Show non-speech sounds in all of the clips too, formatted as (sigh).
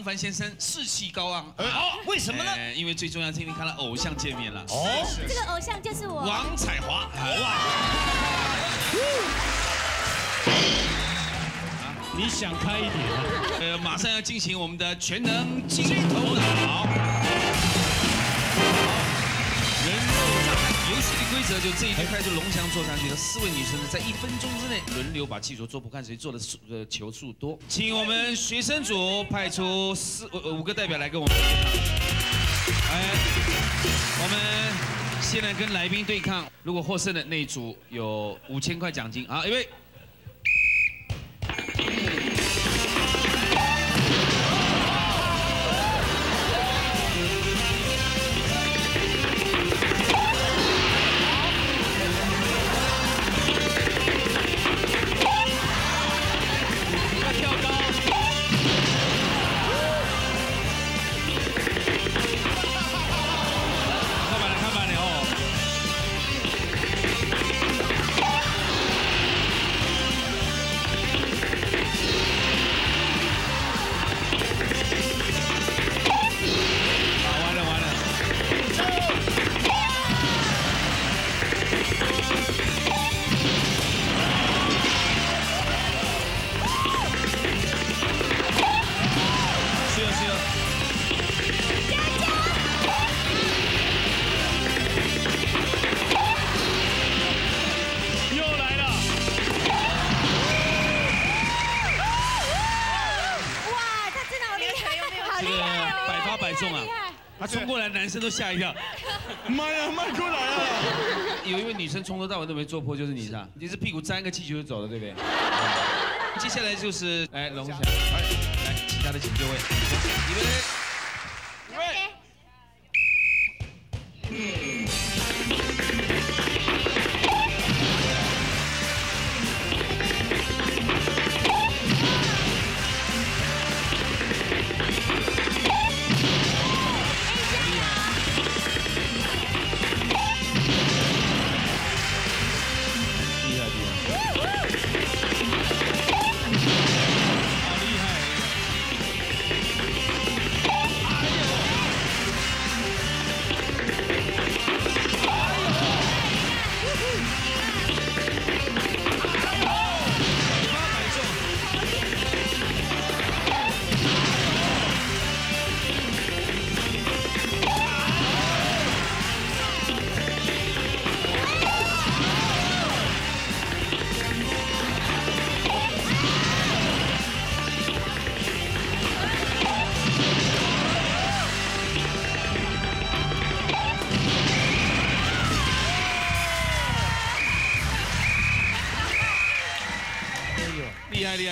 我们杨凡先生士气高昂。好，为什么呢？哎因为最重要，是因为看到偶像见面了。哦，这个偶像就是我。王彩华，哇！你想开一点啊。呃，马上要进行我们的全能金头脑。规则就这一局派出龙翔坐上去的四位女生呢，在一分钟之内轮流把气球做破，看谁做的数呃球数多。请我们学生组派出四呃五个代表来跟我们。哎，我们现在跟来宾对抗，如果获胜的那一组有五千块奖金。啊，一位。吓一跳。妈呀，迈过来了！有一位女生从头到尾都没做破，就是你是吧？你是屁股沾个气球就走了，对不对？接下来就是哎龙翔，哎来其他的请就位，你们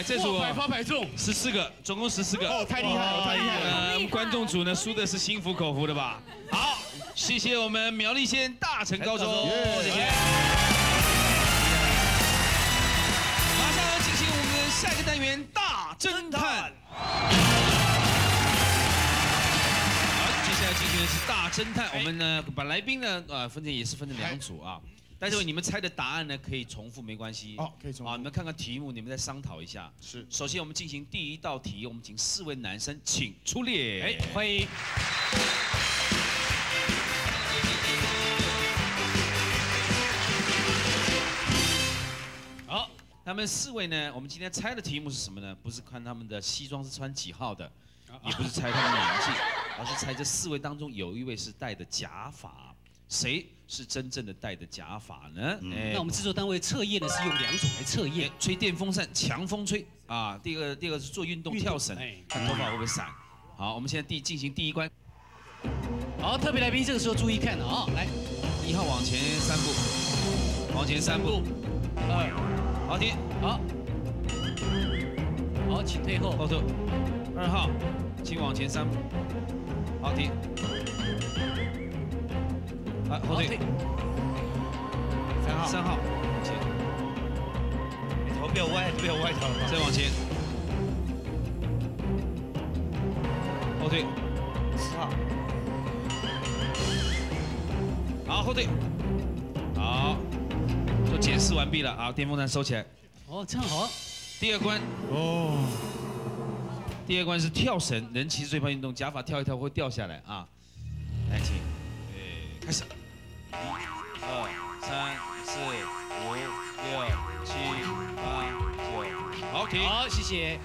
这组哇百发百中。十四个，总共十四个。哦，太厉害了，太厉害了！呃，我们观众组呢输的是心服口服的吧？好，谢谢我们苗栗县大成高中，谢谢。马上要进行我们的下一个单元大侦探。好，接下来进行的是大侦探。我们呢把来宾呢呃分成也是分成两组啊。但是你们猜的答案呢可以重复没关系。哦可以重复啊，你们看看题目，你们再商讨一下。是首先我们进行第一道题，我们请四位男生请出列。哎，欢迎。好，他们四位呢，我们今天猜的题目是什么呢？不是看他们的西装是穿几号的，也不是猜他们年纪，而是猜这四位当中有一位是戴的假发，谁是真正的戴的假发呢？哎那我们制作单位测验呢是用两种来测哎验。吹电风扇强风吹啊，第二个第二个是做运动运动跳绳哎，看头发会不会散。好，我们现在第进行第一关，好，特别来宾这个时候注意看啊，来，一号往前三步，往前三步，二，好停，好，好，请退后。后退。二号，请往前三步，好停。啊，后退。三号，三号，往前，头不要歪，不要歪头。再往前，后退，四号，好后退，好，都检视完毕了，好，电风扇收起来。哦，这样好。第二关，哦，第二关是跳绳，人骑士最怕运动，假发跳一跳会掉下来啊。来，请，哎，开始。一、二、三、四、五、六、七、八、九，好，停。好，谢谢。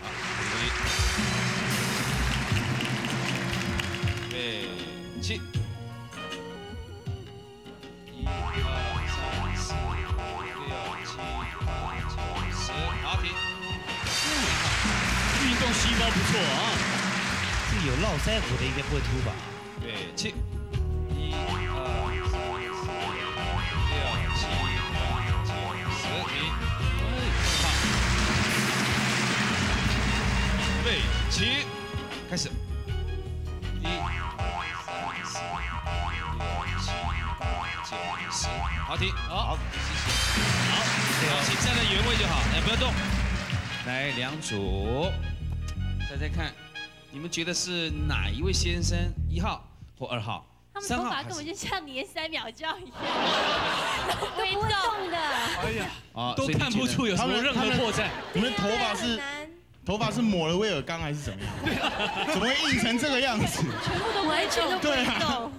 对，起。一、二、三、四、五、六、七、八、九、十，好，停。运动细胞不错啊。这个有络腮胡的应该不会秃吧？对，起。起，开始。一、二、三、四、五、六、七、八、九、十，好停。好，谢谢。好，好，请站在原位就好，哎，不要动。来，两组，猜猜看，你们觉得是哪一位先生？一号或二号？他们头发根本就像连三秒胶一样，都不会动的。哎呀，啊都看不出有什么任何破绽。你们头发是，头发是抹了威尔刚还是怎么样？(laughs) 怎么会硬成这个样子？全部都完全都不会对啊。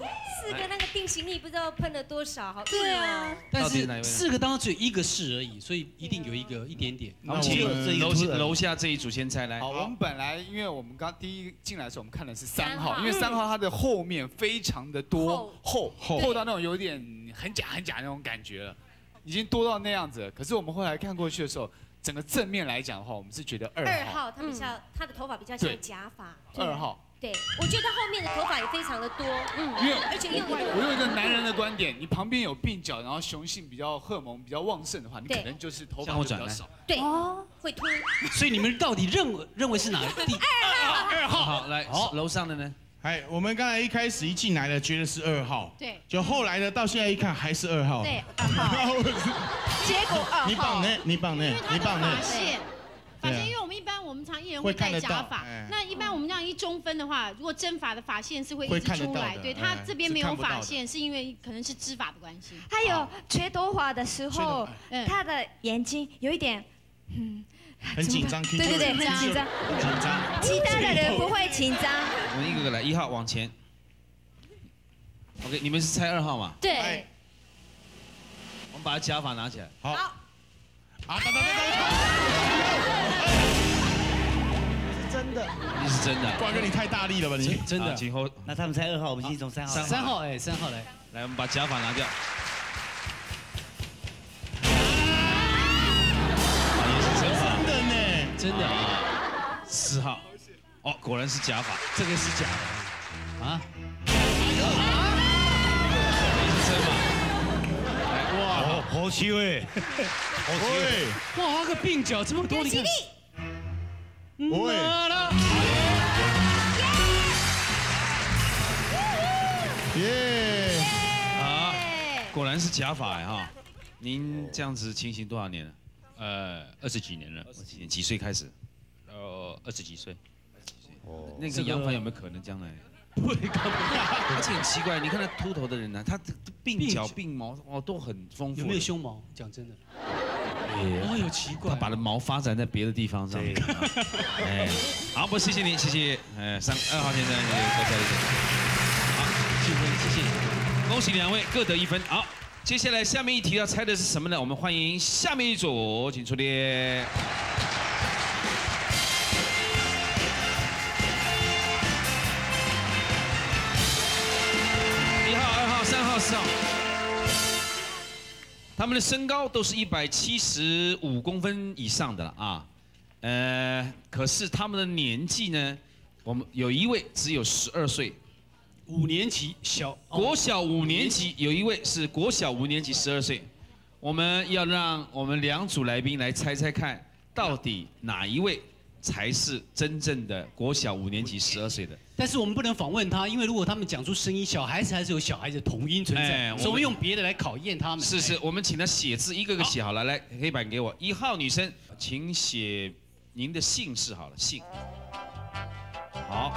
四个那个定型力不知道喷了多少，好对啊，但是四个当中只有一个是而已，所以一定有一个一点点。那我请们楼楼下这一组先猜来。好，我们本来因为我们刚第一进来的时候，我们看的是三三号，因为三号它的后面非常的多厚厚厚到那种有点很假很假那种感觉了，已经多到那样子。可是我们后来看过去的时候，整个正面来讲的话，我们是觉得二二号，他比较他的头发比较像假发，二号，对，我觉得他后面的头发也非常的多，嗯，因为而且又我用一个男人的观点，你旁边有鬓角，然后雄性比较荷尔蒙比较旺盛的话，你可能就是头发向后转来就比较少。对哦，会秃。所以你们到底认为认为是哪个第？(laughs) 二号，好来，好。楼上的呢？哎，我们刚才一开始一进来的觉得是二号，对就后来呢到现在一看还是二号。对，(laughs) 二号，结果二号，你绑呢？你绑呢因为？他的你绑呢发？线，发对啊线，因为我们一般我们常艺人会戴假发哎，那一般我们这样一中分的话，如果真发的发线是会一直出来，的对他哎这边没有发线，是因为可能是织法的关系。还有吹头发的时候，嗯，他的眼睛有一点，嗯，很紧张，对对对，很紧张。很紧张。其他的人不会紧张，我们一个个来，一号往前。OK，你们是猜二号嘛？对哎，我们把假发拿起来。好。啊，哒哒哒真的。你是真的。哒！瓜哥，你太大力了吧你？真真的。好请后那他们猜二号，我们先从三号。三三号哎，三号来。来，我们把假发拿掉。真的啊，四号。哦，果然是假发。这个是假的啊。也是真发。来，哇，哦，好奇喂，喂哇，那个鬓角这么多，你看。喂，耶！啊，果然是假发哎哈。您这样子情形多少年了？呃，二十几年了，二十几年，几岁开始？呃，二十几岁。哦，那个这个杨凡有没有可能将来？会干嘛？而且很奇怪，你看他秃头的人呢、他的鬓角、鬓鬓毛哦都很丰富。有没有？胸毛？讲真的，哎哦，有奇怪。他把的毛发展在别的地方上面。哎，好，不，谢谢你，谢谢。哎，三二号先生，也多加一点。好，谢谢谢谢。恭喜两位各得一分。好，接下来下面一题要猜的是什么呢？我们欢迎下面一组，请出列。一号、二号、三号、四号，他们的身高都是一百七十五公分以上的了啊。呃，可是他们的年纪呢，我们有一位只有十二岁，五年级小哦国小五年级有一位是国小五年级十二岁，我们要让我们两组来宾来猜猜看，到底哪一位才是真正的国小五年级十二岁的？但是我们不能访问他，因为如果他们讲出声音，小孩子还是有小孩子的童音存在，哎我们所以我们用别的来考验他们。是是哎，，我们请他写字，一个个写好了。来，黑板给我。一号女生，请写您的姓氏好了，姓。好，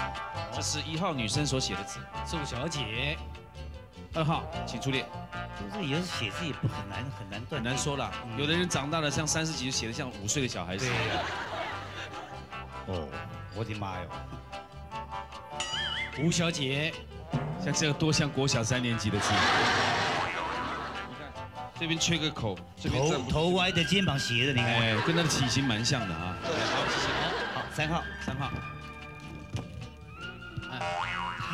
这是一号女生所写的字。宋小姐，二号，请出列。这有时写字也不很难很难断定，很难说了，有的人长大了像三十几，写的像五岁的小孩子。(laughs) 哦，我的妈哟！吴小姐，像这个多像国小三年级的字。你看这边缺个口，这边头头歪的，肩膀斜的，你看。哎，跟他的体型蛮像的啊。好，谢谢。好，三号，三号，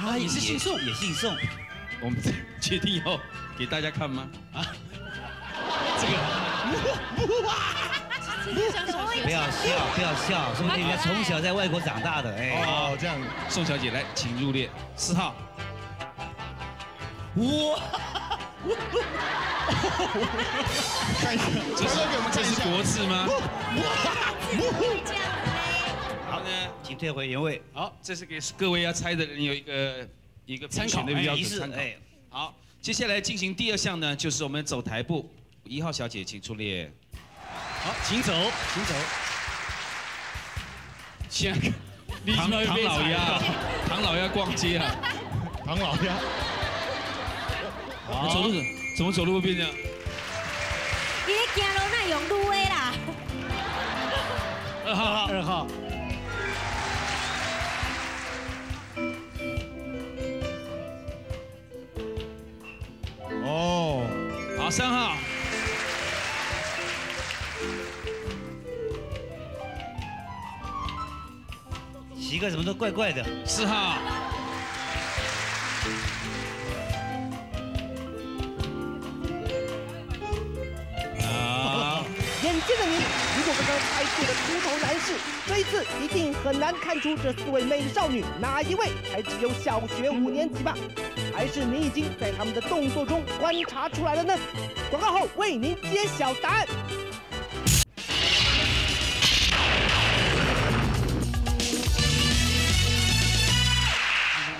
他也是姓宋，也姓宋。(laughs) 我们确定要给大家看吗？啊，(laughs) 这个不要笑，不要笑，说不定人家从小在外国长大的，哎。哦，这样。宋小姐来，请入列，四号。哇！看一下，(laughs) 这是给我们这是国字吗？这样好呢，请退回原位。好，这是给各位要猜的人有一个一个参选的标准参考。哎，好，接下来进行第二项呢，就是我们走台步。一号小姐，请出列。好，请走，请走。先，唐唐老鸭，唐老鸭逛街啊，(laughs) 唐老鸭。好，走路怎么走路会变这样？你咧行路那用路威啦。二号，二号。好，三号。奇怪，怎么都怪怪的。四号。啊。眼尖的你，如果刚刚猜对了秃头男士，这一次一定很难看出这四位美少女哪一位才只有小学五年级吧？还是你已经在他们的动作中观察出来了呢？广告后为您揭晓答案。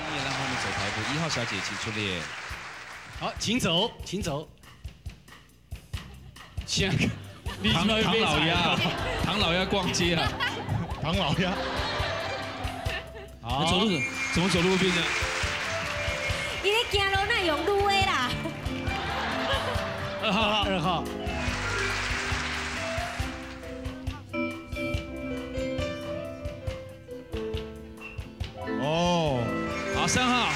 也让他们走台步。一号小姐，请出列。好，请走，请走。先，唐唐老鸭，唐老鸭逛街啊，(laughs) 唐老鸭。好，走路怎么走路会变这样？你咧行路那用路的啦。二号，二号。哦，好，三号。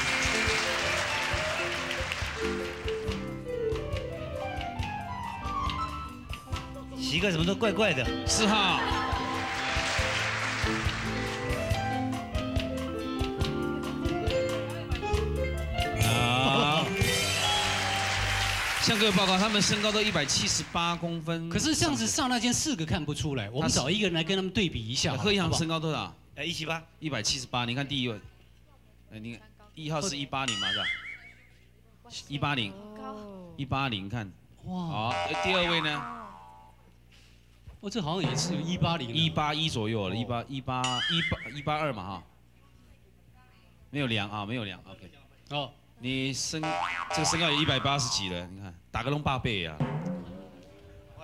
奇怪，怎么都怪怪的。四号。向各位报告，他们身高都一百七十八公分。可是这样子上那间四个看不出来，我们找一个人来跟他们对比一下。贺一航身高多少？呃，一七八，一百七十八。你看第一位，哎，你看一号是一八零嘛，是吧？一八零，一八零，看。哇。好，第二位呢？哦，这好像也是有一八零，一八一左右了，一八一八一八一八二嘛哈。没有量啊，没有量，OK。哦。你身这个身高有一百八十几了，你看打个龙八倍啊。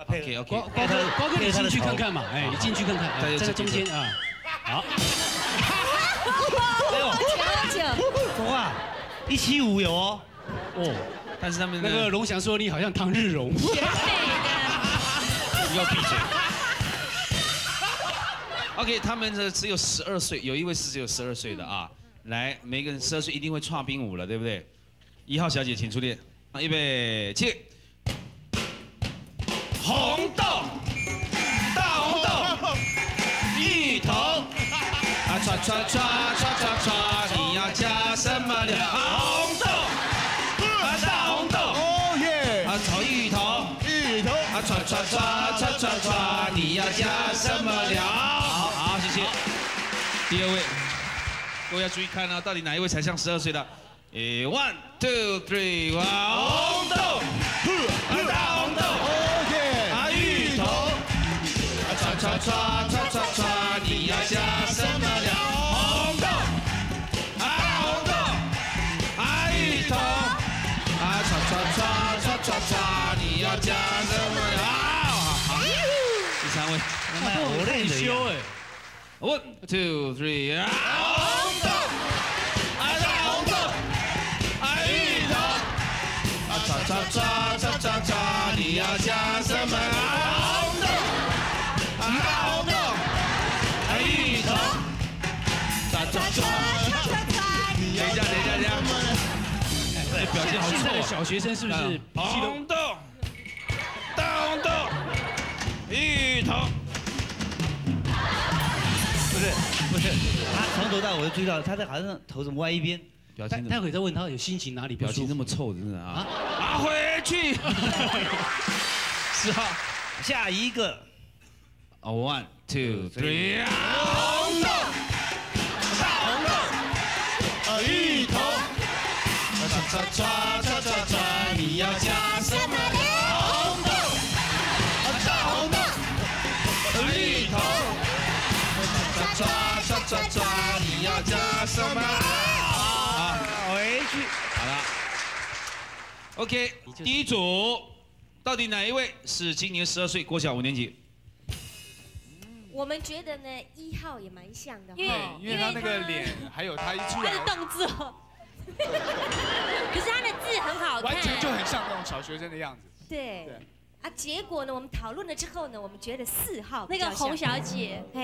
OK OK，高高哥高哥你进去看看嘛，哎，你进去看看，站在中间啊。好。哎呦。说话，一七五有哦。哦，但是他们那个龙翔说你好像唐日荣。你 (laughs) 要闭嘴。OK，他们这只有十二岁，有一位是只有十二岁的啊。来，每个人十二岁一定会创冰舞了，对不对？一号小姐请出列，预备起。红豆，大红豆，芋头，啊，唰唰唰唰唰唰，你要加什么料？红豆，啊，大红豆，哦耶，啊，炒芋头，芋头，啊，唰唰唰唰唰唰，你要加什么料？好，好，谢谢。第二位。各位要注意看啊，到底哪一位才像十二岁的？诶，one two three，哇，红豆，啊大红豆，OK，啊芋头，啊唰唰唰唰唰唰，你要加什么料？红豆，啊大红豆，啊芋头，啊你要加什么料？好，第三位，我累的羞哎 one two three 啊红豆啊大红豆啊芋头啊叉叉叉叉叉叉你要加什么红豆啊大红豆啊芋头叉叉叉叉你要加谁加谁啊这表现好像是个小学生是不是起龙豆大红豆芋头是，(laughs) 他从头到尾都注意到，他在好像头怎么歪一边，待表情待会再问他有心情哪里不表舒服。情那么臭，真的啊！拿回去。(laughs) 四号下一个，One two three，红豆，大红豆，呃，芋头，(laughs) 叉叉叉叉叉什么？啊，回去。好了，OK，第一组到底哪一位是今年十二岁，国小五年级？我们觉得呢，一号也蛮像的，对，因为他那个脸，还有他一出来他的，动作，(laughs) 可是他的字很好看，完全就很像那种小学生的样子。对对。啊，结果呢，我们讨论了之后呢，我们觉得四号那个洪小姐，嘿，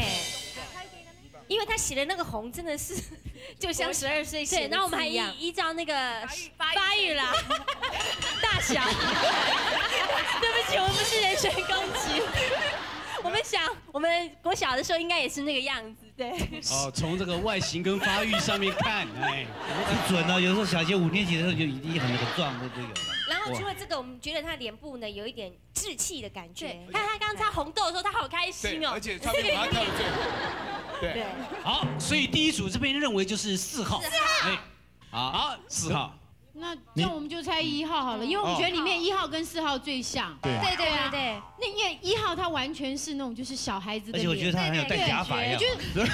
因为他写的那个红真的是 (laughs) 就像十二岁写然后我们还依依照那个发育啦，(laughs) 大小。(laughs) 对不起，我们不是人身攻击。我们想，我们国小的时候应该也是那个样子，对。哦，从这个外形跟发育上面看，哎，不准哦，有时候小学五年级的时候就已经很很壮都都有了。然后除了这个，我们觉得他脸部呢有一点稚气的感觉对，，看他刚擦红豆的时候，他好开心对，哦。而且他跳的最好。对 (laughs) 对，好，所以第一组这边认为就是四号。四号，好，四号。那那我们就猜一号好了，因为我们觉得里面一号跟四号最像。对对对啊对对，那因为一号他完全是那种就是小孩子的而且我觉得脸，他很有戴假发一样我觉。得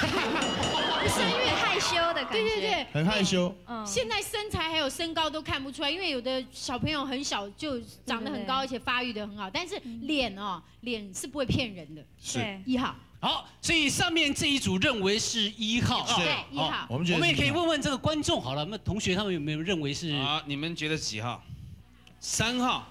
不是因为害羞的感觉。对对对，很害羞，嗯，现在身材还有身高都看不出来，因为有的小朋友很小就长得很高，而且发育的很好，但是脸哦，脸是不会骗人的。是对，一号，好，所以上面这一组认为是一号。是对，一号。我们觉得我们也可以问问这个观众好了，那同学他们有没有认为是啊，你们觉得几号？三号。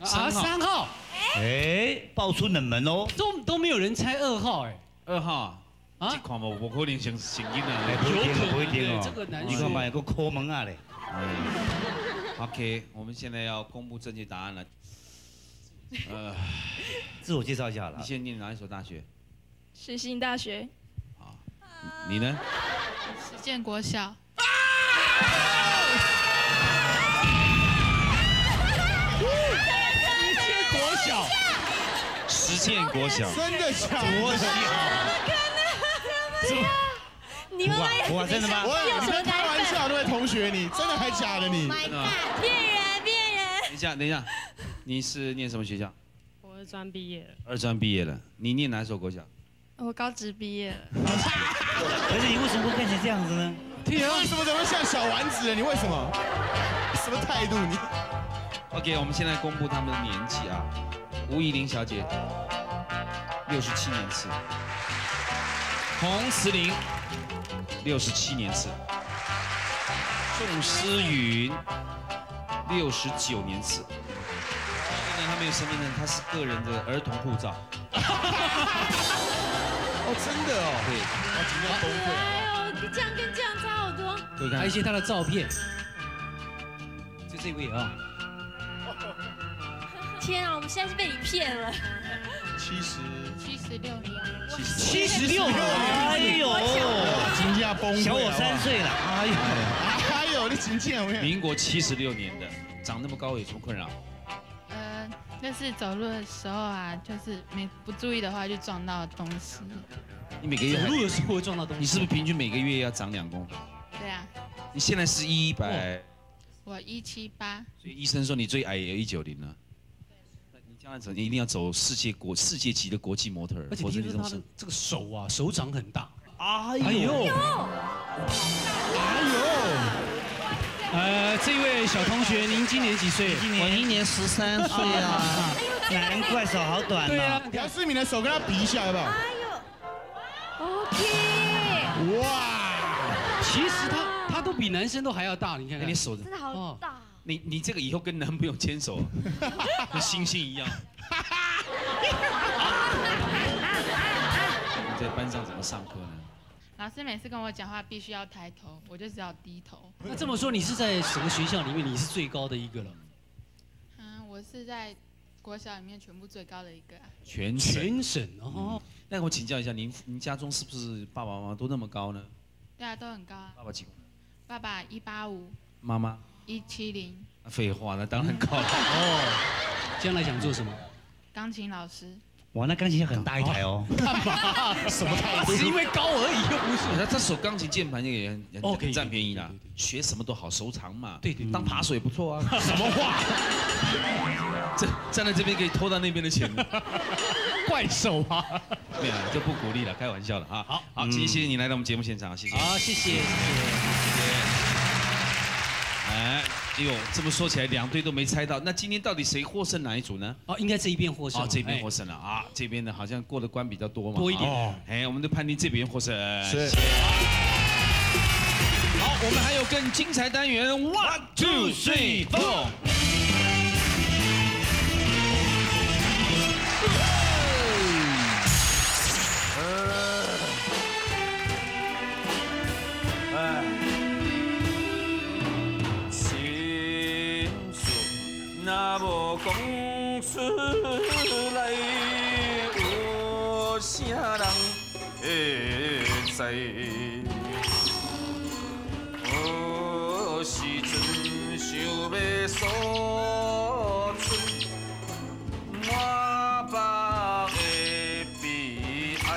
啊三号？哎，爆出冷门哦。都都没有人猜二号哎。二号啊？啊这款嘛，我可能想醒音哎，啊。不会听哦，不会有可能听哦。这个难你看嘛，有个抠门啊嘞。嗯 OK，我们现在要公布正确答案了。呃，自我介绍一下好了你。先念哪一所大学？世新大学。你呢？实践国小，实践国小。真的假的？国小。你们哇哇，真的？吗？我你在开玩笑，对不对，同学？你真的？还假的？你？骗人骗人。等一下，等一下，你是念什么学校？我二专毕业了，二专毕业了。你念哪所国小？我高职毕业了。(laughs) 可是你为什么会看成这样子呢？你为什么怎么像小丸子了？你为什么？(laughs) 什么态度你？OK，我们现在公布他们的年纪啊。吴怡玲小姐，六十七年次；洪慈玲，六十七年次；宋诗云，六十九年次。现在他没有身份证，他是个人的儿童护照。(laughs) 哦，真的哦。对，我今天崩溃。哎呦，这样跟这样差好多。还有一些他的照片。就这位啊，(laughs) 天啊，我们现在是被你骗了。七十，七十六年，七十六哎呦，金价崩溃。小我三岁了。哎呦，哎呦，你金价我看。民国七十六年的，长那么高有什么困扰？呃，就是走路的时候啊，就是没不注意的话就撞到东西。你每个月走路的时候会撞到东西。你是不是平均每个月要长两公分？对啊，你现在是一百，我一七八，所以医生说你最矮也有一九零了。那你将来走，你一定要走世界国世界级的国际模特儿，而且否则你这种听说他的这个手啊，手掌很大。哎哎呦，哎呦，呃，这位小同学，您今年几岁？我今年十三岁啊，(laughs) 难怪手好短对啊啊。，杨思敏的手跟他比一下，好不好？哎呦，OK，哇，其实他他都比男生都还要大，你看看哎你。手的真的好大。你你这个以后跟男朋友牵手，(laughs) 跟星星一样。(laughs) 你在班上怎么上课呢？老师每次跟我讲话必须要抬头，我就只好低头。那这么说，你是在整个学校里面你是最高的一个了？嗯，我是在国小里面全部最高的一个啊。全全省哦。那我请教一下，您您家中是不是爸爸妈妈都那么高呢？对啊，都很高啊。爸爸几公分？爸爸一八五，妈妈？一七零，废话，那当然高了。(laughs) 哦，将来想做什么？钢琴老师。哇，那钢琴很大一台哦。干嘛？什么台？是因为高而已，又不是。他他手钢琴键盘也也占便宜啦。学什么都好，收藏嘛。对当扒手也不错啊。(laughs) 什么话？(laughs) 这站在这边可以偷到那边的钱。(laughs) 怪手啊！没有，就不鼓励了，开玩笑的啊。好，好，谢谢你来到我们节目现场，谢谢。好，谢谢，谢谢。哎，哎呦，这么说起来，两队都没猜到，那今天到底谁获胜哪一组呢？哦，应该这一边获胜。哦，这边获胜了啊！这边呢好像过的关比较多嘛，多一点哦。哎，我们就判定这边获胜。是。好，我们还有更精彩单元，One Two Three Four。无讲出来，有啥人会知？何时阵想要诉出满腹的悲哀？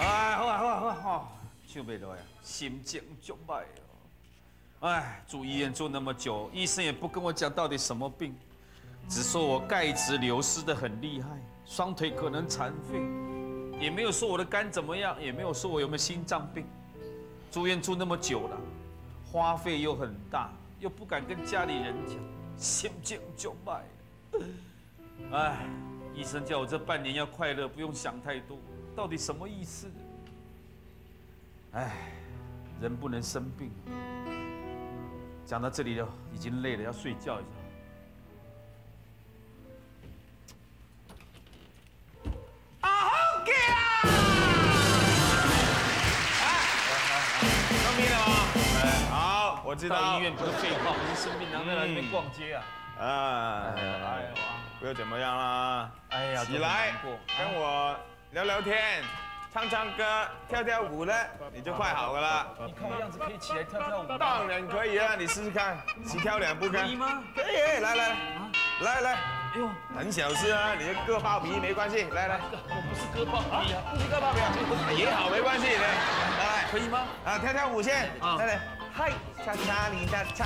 哎，好啊好啊好啊好，唱不落啊，心情足歹哦。哎，住医院住那么久，医生也不跟我讲到底什么病，只说我钙质流失的很厉害，双腿可能残废，也没有说我的肝怎么样，也没有说我有没有心脏病。住院住那么久了，花费又很大，又不敢跟家里人讲，心情足歹。哎，医生叫我这半年要快乐，不用想太多，到底什么意思？哎，人不能生病。讲到这里了，已经累了，要睡觉一下。啊，好给啊！生病了吗？哎，好，我知道。到医院不是废话，不是生病，然后再来这边逛街啊。啊，哎呀，不要怎么样啦？哎呀起来跟我聊聊天，唱唱歌，跳跳舞呢，你就快好了啦。你看我样子可以起来跳跳舞吗？当然可以啊，你试试看，起跳两步看。可以吗？可以，来来来来，哎呦，很小事啊，你的割包皮没关系，来来。我不是割包皮啊，不是割包皮啊，也好没关系，来来，可以吗？啊，跳跳舞先，来来，嗨，叉叉你恰恰，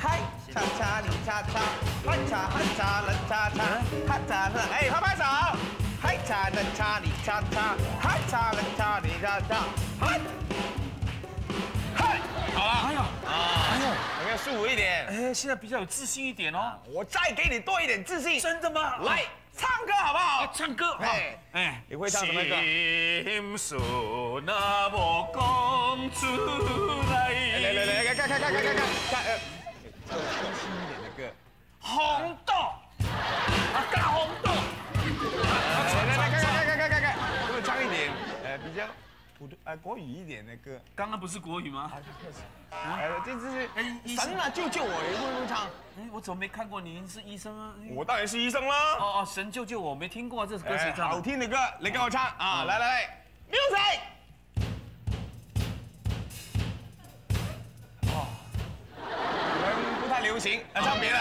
嗨，叉叉你叉叉，嗨叉嗨恰人恰恰，嗨恰人，哎，拍拍手，嗨恰人恰你恰恰，嗨恰人恰你恰恰，嗨，嗨，好了，哎呀，啊，哎呦，有没有舒服一点？哎，现在比较有自信一点哦。我再给你多一点自信，真的吗？来，唱歌好不好？唱歌，哎哎，你会唱什么歌？心事那无讲出来。来来来，看看看看看看看，呃，唱清晰一点的歌。红豆，啊，大红豆。普通呃国语一点的歌。刚刚不是国语吗？呃，这这是哎神啊，救救我！也会不会唱？哎，我怎么没看过？您是医生啊？我当然是医生啦。哦哦，神救救我！我没听过啊，这首歌？好听的歌，你给我唱啊！来来来，music。哦，不太流行，来唱别的。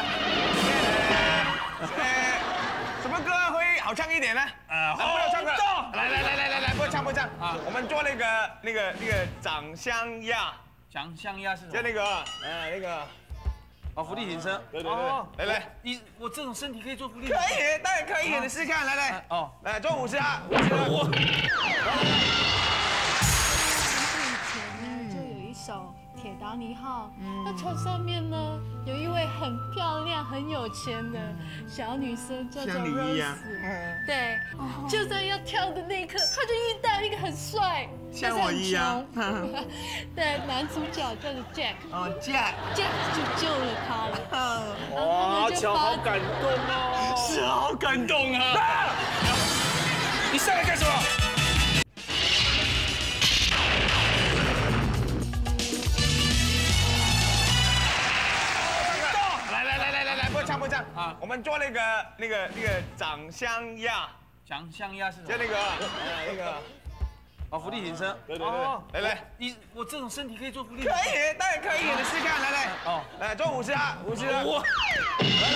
呃，什么歌会好唱一点呢？呃不要唱歌。来来来来来来，不唱不唱啊！我们做那个那个那个长相鸭，长相鸭是什么？就那个呃那个。哦，伏地挺身。对对对来来，你我这种身体可以做伏地可？以，当然可以，你试试看，来来，哦，来做五十下，五十铁达尼号》，那船上面呢，有一位很漂亮、很有钱的小女生，叫做 Rose。对，就在要跳的那一刻，她就遇到一个很帅，像我一样但是很穷 (laughs) 对，男主角叫做 Jack。哦，Jack。Jack 就救了她了。(laughs) 哇，乔好感动哦。是好感动啊！你上来干什么？们做那个那个那个长相鸭，长相鸭是什么？就那个呃那个。哦，浮力挺身。对对对哦，来来，你我这种身体可以做浮力？可以，当然可以，你试试看，来来。哦，来做五十啊，五十。我。来来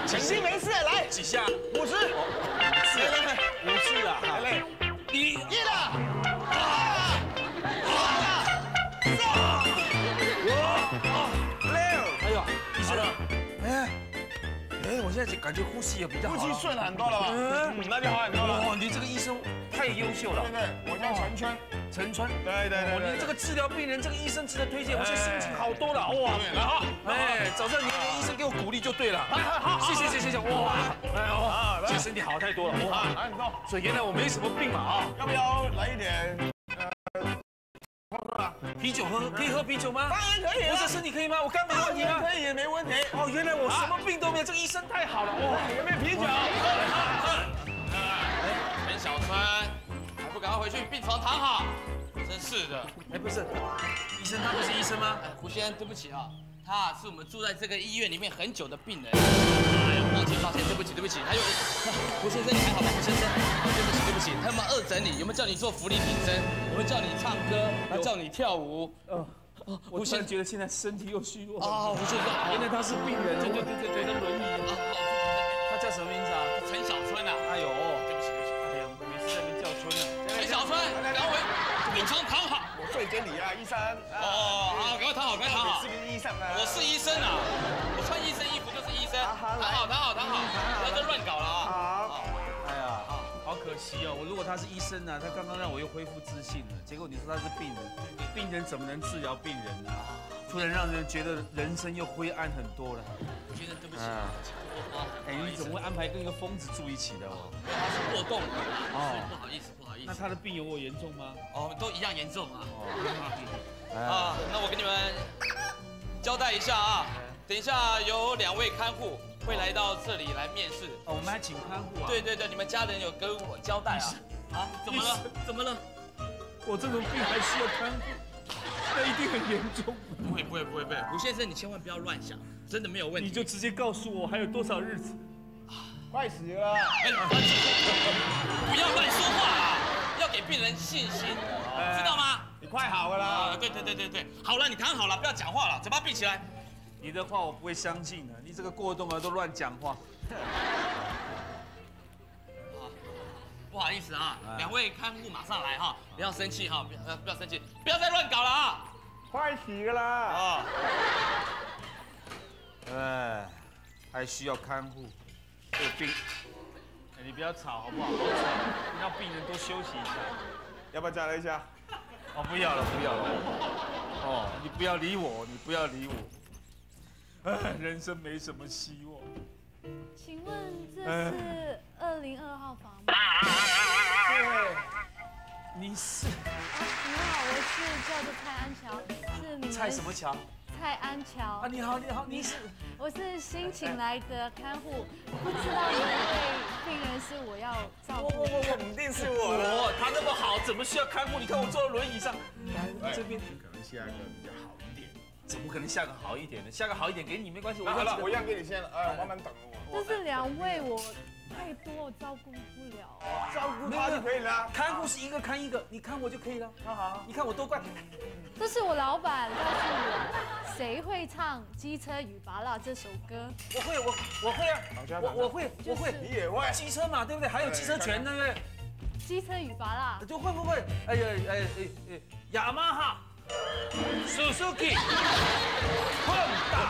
来，轻轻没事，来几下？五十。来来来，五十啊，来来，一，一了，哎，我现在感觉呼吸也比较好，呼吸顺了很多了吧？嗯，那就好很多了。哇，你这个医生太优秀了。对对，我叫陈川，陈川。对对对，你这个治疗病人，这个医生值得推荐。我现在心情好多了，哇！来哈，哎，早上你医生给我鼓励就对了。好，谢谢谢谢谢谢，哇！哎呦，这身体好太多了，哇！来很多。所以原来我没什么病嘛啊？要不要来一点？啤酒喝可以喝啤酒吗？当然可以我这身体可以吗？我肝没问题吗？可以也，没问题。哦，原来我什么病都没有，这个医生太好了，哇！有没有啤酒？陈小春，还不赶快回去病床躺好？真是的。哎，不是，医生他不是医生吗？胡先生，对不起啊，他是我们住在这个医院里面很久的病人。哎呀，抱歉抱歉，对不起对不起。还有 (laughs) 胡先生你还好吗？胡先生，对不起对不起，他有没有恶整你？有没有叫你做浮力挺身？有没有叫你唱歌？还叫你跳舞？嗯。我突然觉得现在身体又虚弱啊！胡先生，原来他是病人，对对对对对，他轮椅。他叫什么名字啊？陈小春啊。哎呦，对不起对不起，哎呀，每次在那边叫春啊。陈小春，两位病床躺经理啊，医生。哦，好，赶快躺好，赶快躺好。是不是医生啊？我是医生啊，我穿医生衣服就是医生。躺好，躺好，躺好，不要再乱搞了啊。好。哎呀，好可惜哦！我如果他是医生呢，他刚刚让我又恢复自信了。结果你说他是病人，病人怎么能治疗病人呢？突然让人觉得人生又灰暗很多了。我觉得对不起。哎，你怎么会安排跟一个疯子住一起的哦？他是过动的，哦，不好意思，意思。那他的病有我严重吗？哦，都一样严重啊。哦。(laughs) 啊，那我跟你们交代一下啊，等一下有两位看护。会来到这里来面试，哦，我们还请看护啊？对对对，你们家人有跟我交代啊？啊？怎么了？怎么了？我这种病还需要看护？那一定很严重。不会不会不会不会，胡先生你千万不要乱想，真的没有问题。你就直接告诉我还有多少日子？快死了！哎，不要乱说话啊！要给病人信心，知道吗？你快好了啦！对对对对对，好了，你躺好了，不要讲话了，嘴巴闭起来。你的话我不会相信的，你这个过动儿都乱讲话。(laughs) 不好意思啊，两位看护马上来哈，不要生气哈，不要不要生气，不要再乱搞了啊！快洗了啦！啊！哎，还需要看护，这个病，你不要吵好不好？让病人多休息一下，要不要再来一下？哦，不要了，不要了。哦，你不要理我，你不要理我。哎，人生没什么希望。请问这是二零二号房吗？对，你是？你好，我是叫做蔡安乔，是你们蔡什么乔？蔡安乔。啊，你好，你好，你是？我是新请来的看护，不知道哪位病人是我要照顾。我我我肯定是我我，他那么好，怎么需要看护？你看我坐在轮椅上，来这边。可能下一个比较好一点。怎么可能下个好一点的？下个好一点给你没关系，我好了，我让给你先了，哎，慢慢等我。这是两位我太多，我照顾不了。照顾他就可以了。看护是一个看一个，你看我就可以了。好好，你看我多乖。这是我老板告诉我，谁会唱《机车与拔蜡》这首歌？我会，我我会啊，我我会，我会，你也会。机车嘛，对不对？还有机车拳，对不对？机车与拔蜡就会不会？哎呀，哎哎哎，雅马哈。Suzuki、Honda、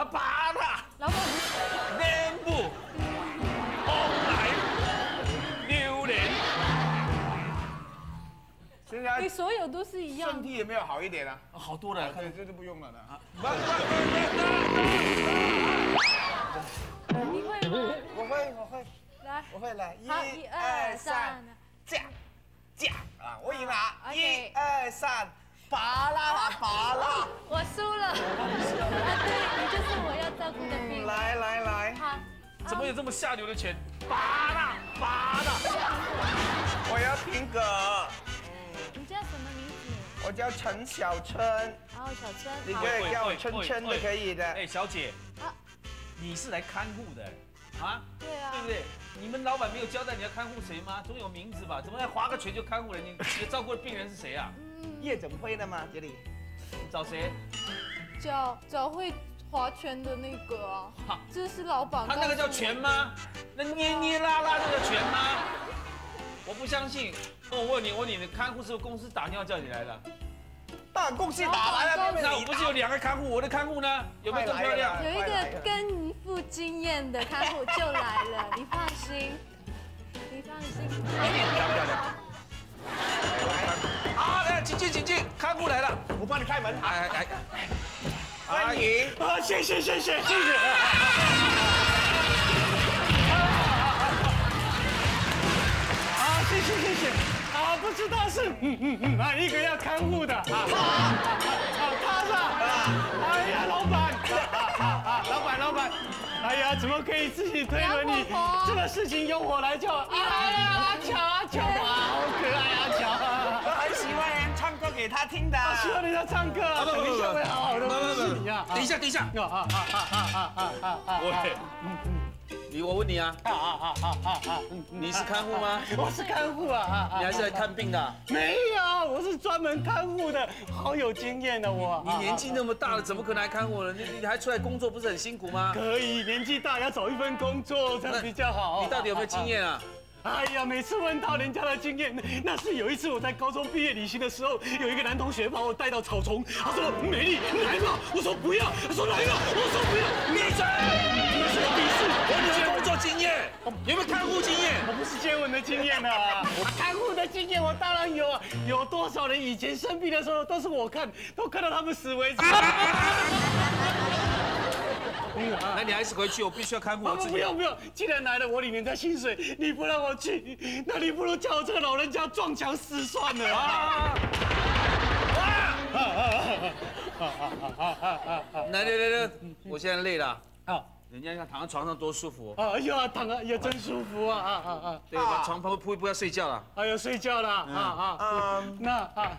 啊，巴拉。老公不是。莲雾、红来、榴莲。现在你所有都是一样。身体有没有好一点啊？好多了，对，这就不用了的啊。你会吗？我会，我会。来，我会来，一二三，驾驾啊！我赢了啊！一二三，拔啦拔啦！我输了。啊，对，你就是我要照顾的病人。来来来，好。怎么有这么下流的钱？拔啦拔啦！我要听歌。你叫什么名字？我叫陈小春，哦小春，你可以叫我春春的，可以的。哎，小姐啊，你是来看护的啊？对啊，对不对？你们老板没有交代你要看护谁吗？总有名字吧？怎么来划个拳就看护人？你你照顾的病人是谁啊？夜总会的吗？这里找谁？找找会划拳的那个啊，这是老板。他那个叫拳吗？那捏捏拉拉那个拳吗？我不相信。那我问你，我问你，的看护是不是公司打电话叫你来的？大公司打来了，那我不是有两个看护，我的看护呢？有没有更漂亮？有一个更富经验的看护就来了，你放心，你放心。啊，来，请进，请进，看护来了，我帮你开门。哎哎哎，欢迎啊！谢谢谢谢谢谢。啊，谢谢谢谢。啊，不知道是嗯嗯嗯哪一个要看护的啊？啊啊，他是啊。哎呀，老板啊啊，老板老板，哎呀，怎么可以自己推轮椅？这个事情由我来做。哎呀，阿乔阿乔啊，好可爱阿乔。我很喜欢人唱歌给他听的。喜欢人家唱歌啊，等一下会好好的不是你啊。等一下，等一下。啊啊啊啊啊啊啊啊！喂，你我问你啊，啊啊啊啊啊！你是看护吗？我是看护啊。你还是来看病的？没有，我是专门看护的，好有经验的我。你年纪那么大了，怎么可能来看护呢？你你还出来工作，不是很辛苦吗？可以，年纪大要找一份工作，这样比较好。你到底有没有经验啊？哎呀，每次问到人家的经验，那是有一次我在高中毕业旅行的时候，有一个男同学把我带到草丛，他说：“美丽，来吧。”我说：“不要。”他说：“来吧。”我说：“不要。”你嘴！经验，有没有看护经验？我不是接吻的经验啊，看护的经验我当然有啊。有多少人以前生病的时候都是我看，都看到他们死为止。(laughs) 那你还是回去，我必须要看护我自己。不用不用，既然来了，我里面在薪水，你不让我去，那你不如叫我这个老人家撞墙死算了啊！来来来来，我现在累了。啊，(laughs) 人家要躺在床上多舒服。哎呀，躺啊也真舒服啊啊啊啊！对，把床铺铺一铺要睡觉了。哎呀，睡觉了啊啊啊！那啊。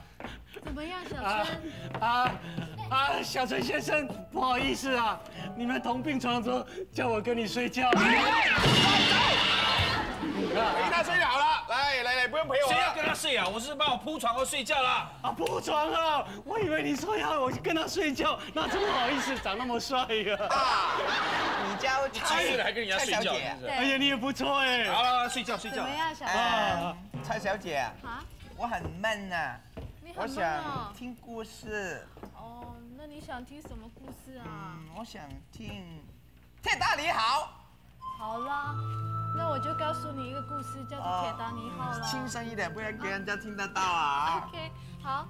怎么样，小春？啊啊，小春先生，不好意思啊，你们同病床桌，叫我跟你睡觉。陪他睡好了，来来来，不用陪我。谁要跟他睡啊？我是帮我铺床和睡觉啦。啊，铺床啊！我以为你说要我跟他睡觉，那真不好意思，长那么帅呀。啊，你家蔡小姐还跟人家睡觉，哎呀，你也不错哎。好了，睡觉睡觉。怎么样，小春？蔡小姐啊，我很闷呐。我想听故事。哦，那你想听什么故事啊？嗯，我想听《铁达尼号》。好啦，那我就告诉你一个故事，叫做《铁达尼号》了。轻声一点，不然给人家听得到啊。(laughs) OK，好。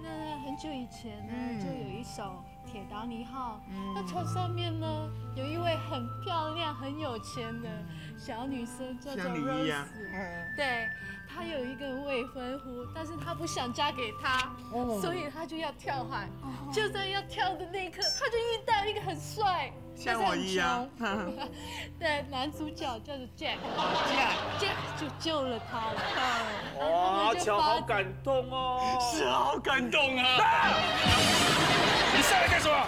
那很久以前呢，就有一艘铁达尼号。那船上面呢，有一位很漂亮、很有钱的小女生，叫做 Rose。对。她有一个未婚夫，但是她不想嫁给他，所以她就要跳海。就在要跳的那一刻，她就遇到一个很帅，像我一样，(laughs) 对，男主角叫做 Jack，Jack，Jack 就救了他了。哇，乔好感动哦，是好感动啊！你上来干什么？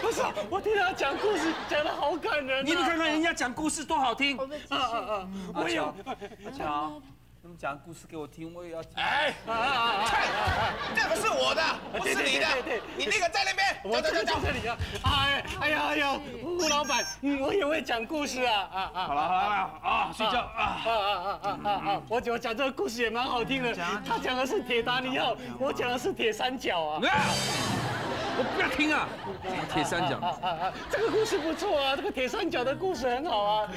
不是，我听他讲故事，讲的好感人。你们看看人家讲故事多好听。我们继续。我有，乔。你们讲故事给我听，我也要听。哎，这个是我的，不是你的。你那个在那边，(laughs) 我在在这里啊。哎，哎呀哎呀，吴老板，我也会讲故事啊啊啊！好了好了啊，睡觉啊啊啊啊啊啊！我我讲这个故事也蛮好听的。他讲的是铁达尼号，我讲的是铁三角啊。我不要听啊！铁三角，这个故事不错啊，这个铁三角的故事很好啊。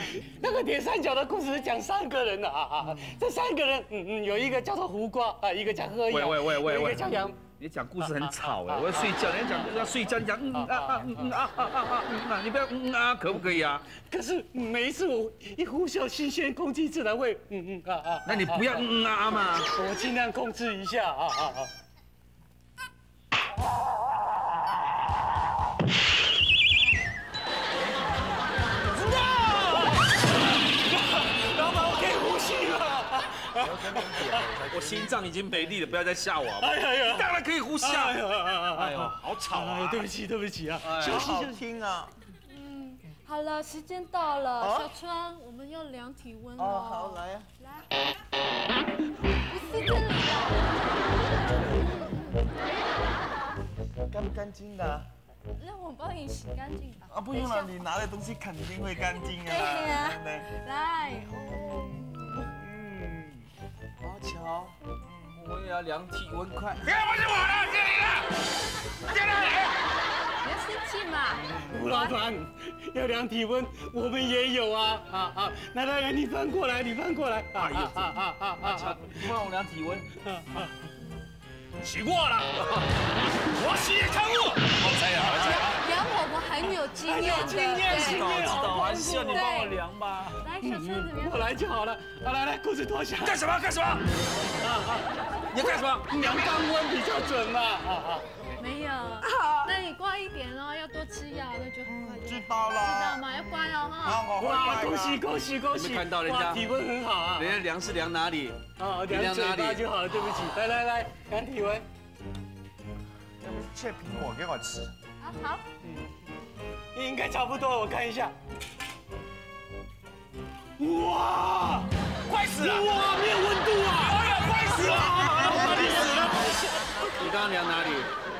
那个铁三角的故事是讲三个人的啊啊，这三个人，嗯嗯，有一个叫做胡瓜啊，一个叫喝羊，喂喂喂喂，一个叫杨。你讲故事很吵哎，(laughs) 我要睡觉。人家讲故事要睡觉，你讲嗯啊啊嗯啊啊啊啊，你不要嗯啊，可不可以啊？可是每一次我一呼吸新鲜空气，自然会嗯嗯啊啊。那你不要嗯啊啊嘛，我尽量控制一下啊啊啊。心脏已经没力了，不要再吓我好不好。哎呀呀当然可以呼吸啊。哎呦，好吵啊！哎对不起，对不起啊，哎休息好休息。听啊！嗯，好了，时间到了，哦小川，我们要量体温了。哦，好，来啊。来，不是这里干不干净的啊？让我帮你洗干净吧。啊，不用了，你拿的东西肯定会干净啊对啦。呀？来，好巧，我也要量体温，快！不要不是我的，是你的，进来。不要生气嘛。吴老板要量体温，我们也有啊啊啊！来来来，你翻过来，你翻过来。啊啊啊啊啊啊！你帮我量体温。洗过了，我洗看过。好猜啊，好猜很有经验的，经验对经验好丰富还是要你帮我量吧。来，小川怎么样？我来就好了。啊，来来，裤子脱下。干什么干什么？啊啊！你要干什么？量肛温比较准嘛。啊啊！没有，那你乖一点哦，要多吃药，那就很快就知道了。知道吗？要乖哦哈。好，我乖恭喜恭喜恭喜！看到人家哇体温很好啊。人家量是量哪里？啊，量嘴哪里？巴就好了，对不起。来来来，量体温。要不切苹果给我吃？啊好，应该差不多了，我看一下。哇，快死了！哇，没有温度啊！哎呀，快死了！哇，你死了！你刚刚量哪里？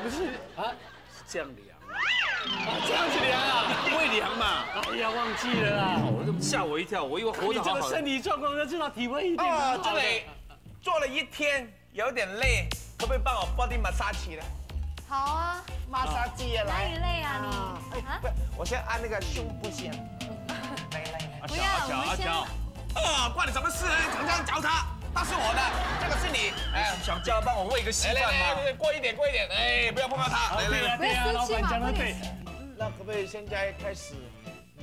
不是啊，是这样量。啊这样子量啊？不会量嘛？哎呀，忘记了啦。我这吓我一跳，我以为活你得好好的。这个身体状况要知道体温一定很好哦，的这里做了一天，有点累，可不可以帮我 body massage 呢？好啊。马杀鸡啊，哪来。里累啊你？啊不，我先按那个胸部先。来来来。不要，我们先。哦，关你什么事呢？常常找他，那是我的，这个是你。哎，想叫他帮我喂个稀饭来来来吗？来，过一点，过一点，哎，不要碰到他。来来来，对啊，老板讲的对。那可不可以现在开始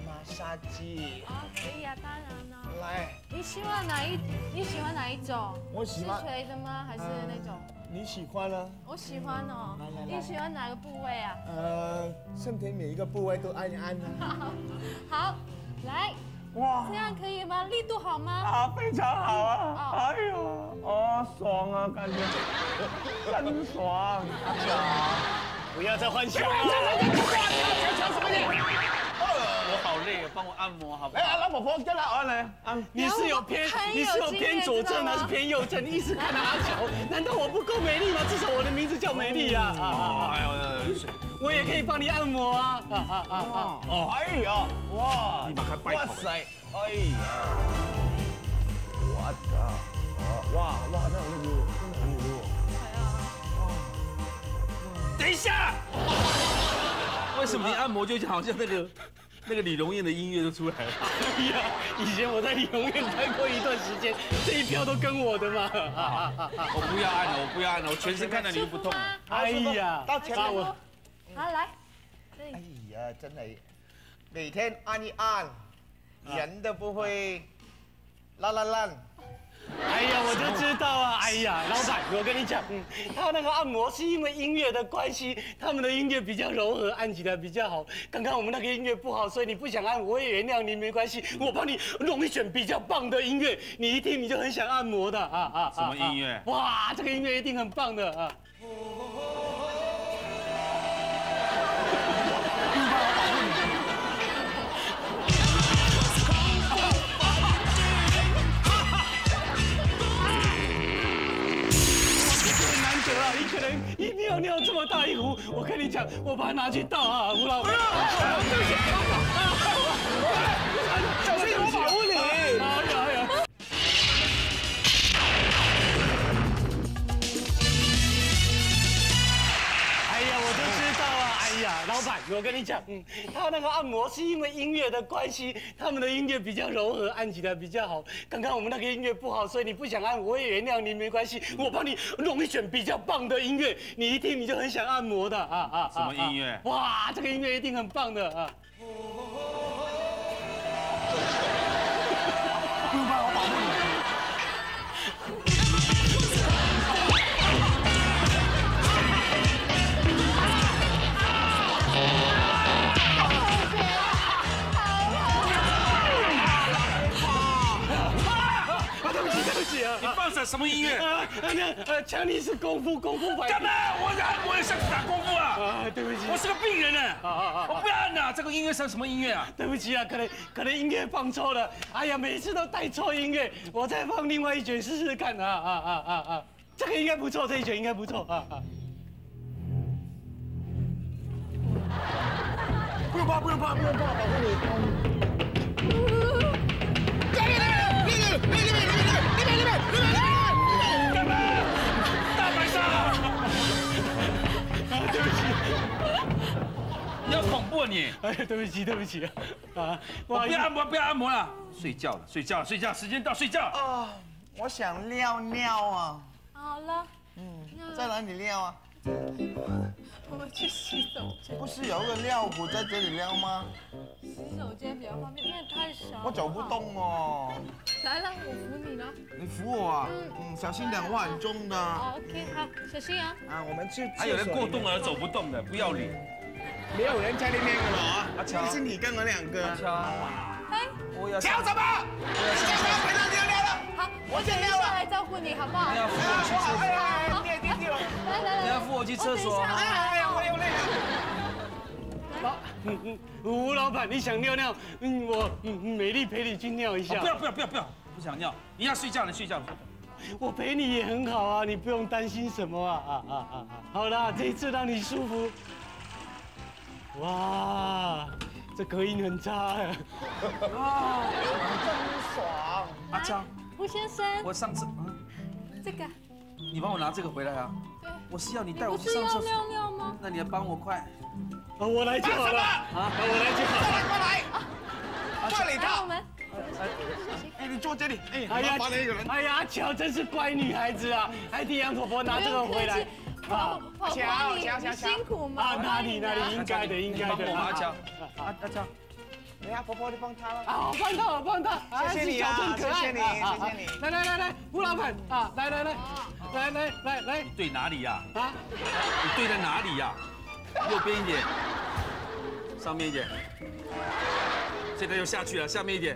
马杀鸡？啊，可以啊，当然了。来，你喜欢哪一？你喜欢哪一种？我喜欢是垂的吗？还是那种？你喜欢啊？我喜欢哦来来。来你喜欢哪个部位啊？呃，身体每一个部位都按一按呢。(laughs) 好，来，哇这样可以吗？力度好吗？啊，非常好啊！哦哎呦，哦，爽啊，感觉真爽。不要再幻想了。我好累，帮我按摩好不好哎，老婆婆，跟他按来按。你是有偏，你是有偏左症还是偏右症？你一直看着阿乔，难道我不够美丽吗？至少我的名字叫美丽啊！啊啊！哎呦，我也可以帮你按摩啊！哦，哎呀，哇，你把它拜托哇塞，哎呀，我的，哇哇，那很热，真的很热。等一下，为什么你按摩就好像那个那个李荣燕的音乐就出来了？哎呀，以前我在李永院待过一段时间，这一票都跟我的嘛！我不要按了，我不要按了，我全身看到你就不痛了。哎呀，到前面我好，来，哎。呀，真的，每天按一按，人都不会烂烂烂。哎呀，我就知道啊！(laughs) 哎呀，老板，我跟你讲，嗯，他那个按摩是因为音乐的关系，他们的音乐比较柔和，按起来比较好。刚刚我们那个音乐不好，所以你不想按，我也原谅你，没关系，我帮你弄一选比较棒的音乐，你一听你就很想按摩的啊啊！啊什么音乐啊哇，这个音乐一定很棒的啊！一尿尿这么大一壶，我跟你讲，我把它拿去倒啊，吴老板。对不起，小心我保护你。我跟你讲，嗯，他那个按摩是因为音乐的关系，他们的音乐比较柔和，按起来比较好。刚刚我们那个音乐不好，所以你不想按，我也原谅你，没关系，我帮你弄一选比较棒的音乐，你一听你就很想按摩的啊啊！啊什么音乐啊哇，这个音乐一定很棒的啊！啊，对 (laughs) 不起，对不什什么音乐？啊，那呃，强尼是功夫功夫牌。干嘛？我我我也想打功夫啊！啊，对不起，我是个病人呢。啊啊啊！我不要按呐，这个音乐是什么音乐啊？对不起啊，可能可能音乐放错了。哎呀，每次都带错音乐，我再放另外一卷试试看啊啊啊啊啊！这个应该不错，这一卷应该不错啊啊！不用怕，不用怕，不用怕，保护你。要恐怖啊你！哎，对不起，对不起啊！啊，我不要按摩，不要按摩了，睡觉了，睡觉了，睡觉，时间到，睡觉。啊，我想尿尿啊。好了，嗯，在哪里尿啊？我们去洗手间。不是有个尿壶在这里尿吗？洗手间比较方便，因为太小。我走不动哦。来了，我扶你了。你扶我啊？嗯，小心点，我很重的。，OK，好，小心啊。啊，我们去。还有人过动而走不动的，不要脸。没有人在里面了啊！阿乔，是你跟我两个。阿乔，哎，我要乔什么？你想不要陪他尿尿了？好，我等一下来照顾你，好不好？你要扶我去厕所。来来来，你要扶我去厕所。哎哎，我有累了。老，嗯嗯，吴老板，你想尿尿？嗯，我嗯美丽陪你去尿一下。不要不要不要不要，不想尿。你要睡觉，了睡觉。我陪你也很好啊，你不用担心什么啊啊啊啊！好啦，这一次让你舒服。哇，这隔音很差哎。啊，真爽！阿昌，胡先生，我上次，这个，你帮我拿这个回来啊。对。我是要你带我去上厕所。尿尿吗？那你要帮我快。啊，我来就好了。啊，我来就好了。快来，这里来，我们。哎，你坐这里。哎，呀，麻烦一个人。哎呀，乔真是乖女孩子啊，还替杨婆婆拿这个回来。啊，婆婆你你辛苦吗？啊，哪里哪里，应该的，应该的。帮我阿乔，阿阿乔，哎呀，婆婆你帮他了。好，帮他，我帮他。谢谢你啊，谢谢你，谢谢你。来来来来，吴老板啊，来来来，来来来来。对哪里呀？啊，你对在哪里呀？右边一点，上面一点。现在又下去了，下面一点。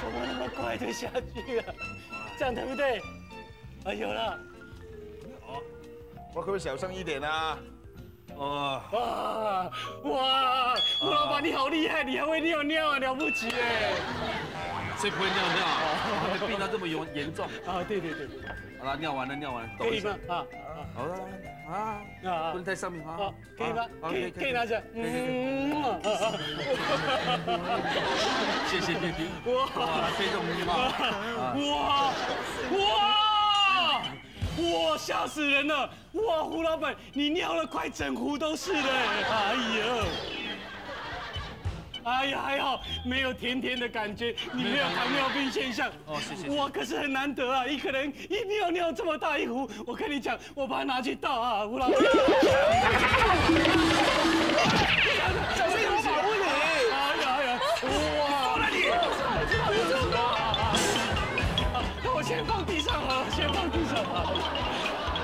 怎么那么快就下去了？这样对不对？啊，有了。我可不可以小声一点啊？哦，哇哇，吴老板你好厉害，你还会尿尿啊，了不起哎！谁不会尿尿？病到这么严严重啊？对对对。好了，尿完了，尿完了，可以吗？啊，好了啊啊，不能在上面啊。可以吗？可以可以拿着。嗯。谢谢谢谢。哇，这种礼貌。哇哇！哇，吓死人了！哇，胡老板，你尿了快整壶都是的！哎呀，哎呀，还好没有甜甜的感觉，你没有糖尿病现象。哦，谢谢。哇，可是很难得啊，一个人一尿尿这么大一壶，我跟你讲，我把它拿去倒啊，吴老师。小心我保护你！哎呀哎呀，哇！放了你！我先放地上好了，先放地上好了。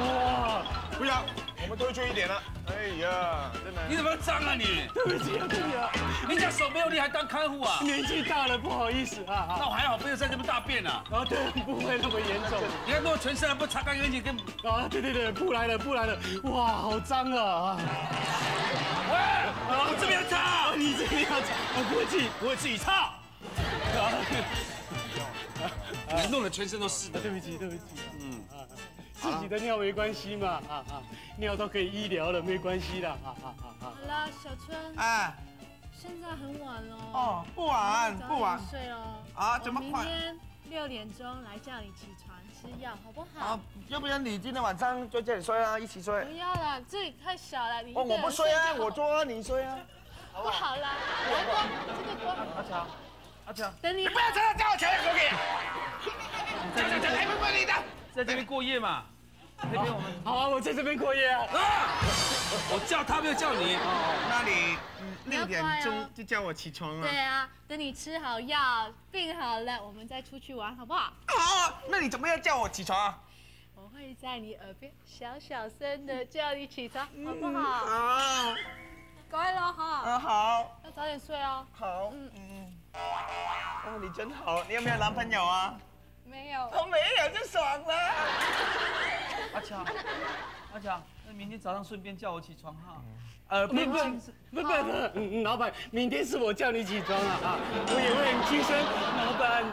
哇！不要，我们退出一点了。哎呀，真的。你怎么脏啊你？对不起啊，对不起啊。人家手没有力还当看护啊？年纪大了，不好意思啊。那我还好，没有在这边大便啊。啊，对，不会那么严重。你看，我全身还不擦干净，跟啊，对对对，不来了，不来了。哇，好脏啊！喂，我这边要擦，你这边要擦，我不会自己，不会自己擦。你弄得全身都湿的，对不起，对不起。嗯啊，自己的尿没关系嘛，啊啊，尿都可以医疗了，没关系的，啊啊啊好了，小春。哎。现在很晚了。哦，不晚，不晚。睡哦。啊，怎么快？明天六点钟来叫你起床吃药，好不好？好，要不然你今天晚上就这里睡啊，一起睡。不要了，这里太小了，你。哦，我不睡啊，我坐啊，你睡啊。不好了，来光，这个光。阿强，阿强，等你。你不要真的叫我起来，给我给。讲讲讲，还不管你的。在这边过夜嘛。那边我们。好啊，我在这边过夜啊。啊！我叫他，没有叫你。哦，那你六点钟就叫我起床啊。对啊，等你吃好药，病好了，我们再出去玩，好不好？好，那你怎么样叫我起床啊？我会在你耳边小小声的叫你起床，好不好？好。乖了哈。嗯，好。要早点睡哦。好。嗯嗯。哦，你真好，你有没有男朋友啊？没有。我没有就爽了。阿强，阿强，那明天早上顺便叫我起床哈。呃，不不不不老板，明天是我叫你起床啊啊，我也会很轻声。老板，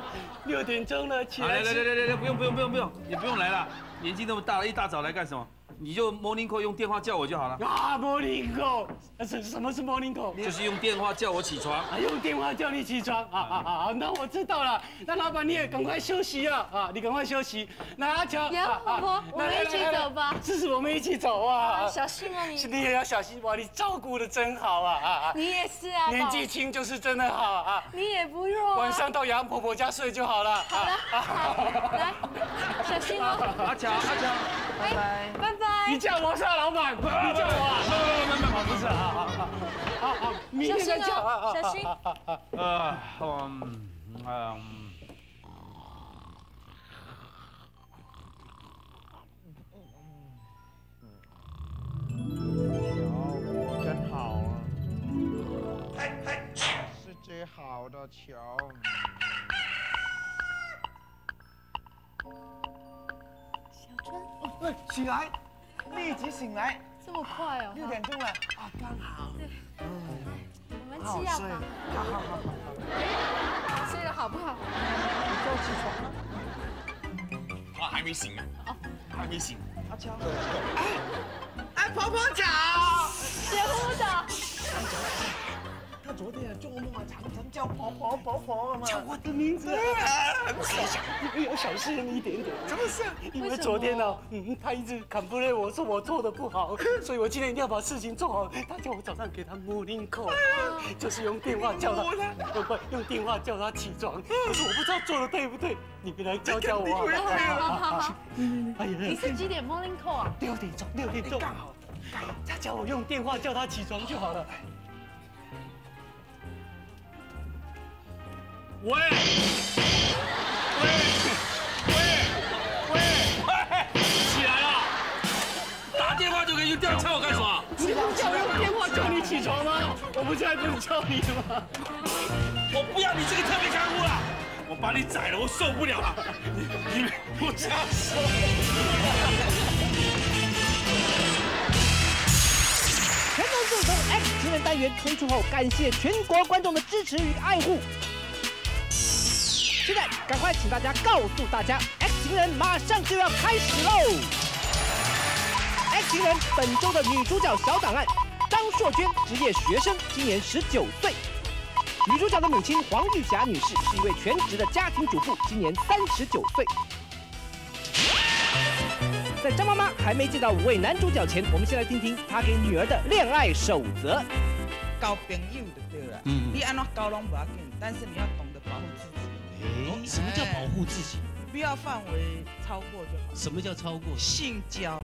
六点钟了，起来。来来来来来，不用不用不用不用，你不用来了，年纪那么大了，一大早来干什么？你就 morning call 用电话叫我就好了。啊，morning call，什什么是 morning call？就是用电话叫我起床。啊，用电话叫你起床啊啊啊！那我知道了。那老板你也赶快休息啊啊！你赶快休息。那阿乔，杨婆婆，我们一起走吧。支持我们一起走啊！小心啊你。你也要小心哇！你照顾的真好啊啊啊！你也是啊。年纪轻就是真的好啊。你也不弱。晚上到杨婆婆家睡就好了。好了，来，小心哦。阿乔，阿乔，拜拜，拜拜。你叫我是老板，你叫我啊？没没没，不是啊，好好好好，明天再叫啊，小心。啊，嗯，嗯。桥真好啊，是最好的桥。小春，喂，起来。立即醒来，这么快哦！六点钟了啊，刚好。对，我们吃药吧。好好好好。睡得好不好？你叫起床了。他还没醒呢。哦，还没醒。阿娇。哎，哎，婆婆脚。昨天啊做梦啊，常常叫婆婆婆婆嘛，叫我的名字啊，你要小心一点点。怎么是？因为昨天呢，嗯，他一直砍不累我，说我做的不好，所以我今天一定要把事情做好。他叫我早上给他 morning call，就是用电话叫他，不不，用电话叫他起床。可是我不知道做的对不对，你们来教教我。好好好。哎呀，你是几点 morning call 啊？六点钟，六点钟。刚好，他叫我用电话叫他起床就好了。喂，喂，喂，喂，起来了！打电话就可以用电话叫我干什么？你不叫我用电话叫你起床吗？我不是还不是叫你吗？我不要你这个特别看护了，我把你宰了，我受不了了！你你不这样说。全能速通 X 情人单元推出后，感谢全国观众的支持与爱护。现在赶快请大家告诉大家，X 情人马上就要开始喽！X 情人本周的女主角小档案：张硕娟，职业学生，今年十九岁。女主角的母亲黄玉霞女士是一位全职的家庭主妇，今年三十九岁。在张妈妈还没见到五位男主角前，我们先来听听她给女儿的恋爱守则。交朋友就对了，嗯，你安怎交拢不要紧，但是你要懂得保护自己。哎，什么叫保护自己？不要范围超过就好。什么叫超过？性交。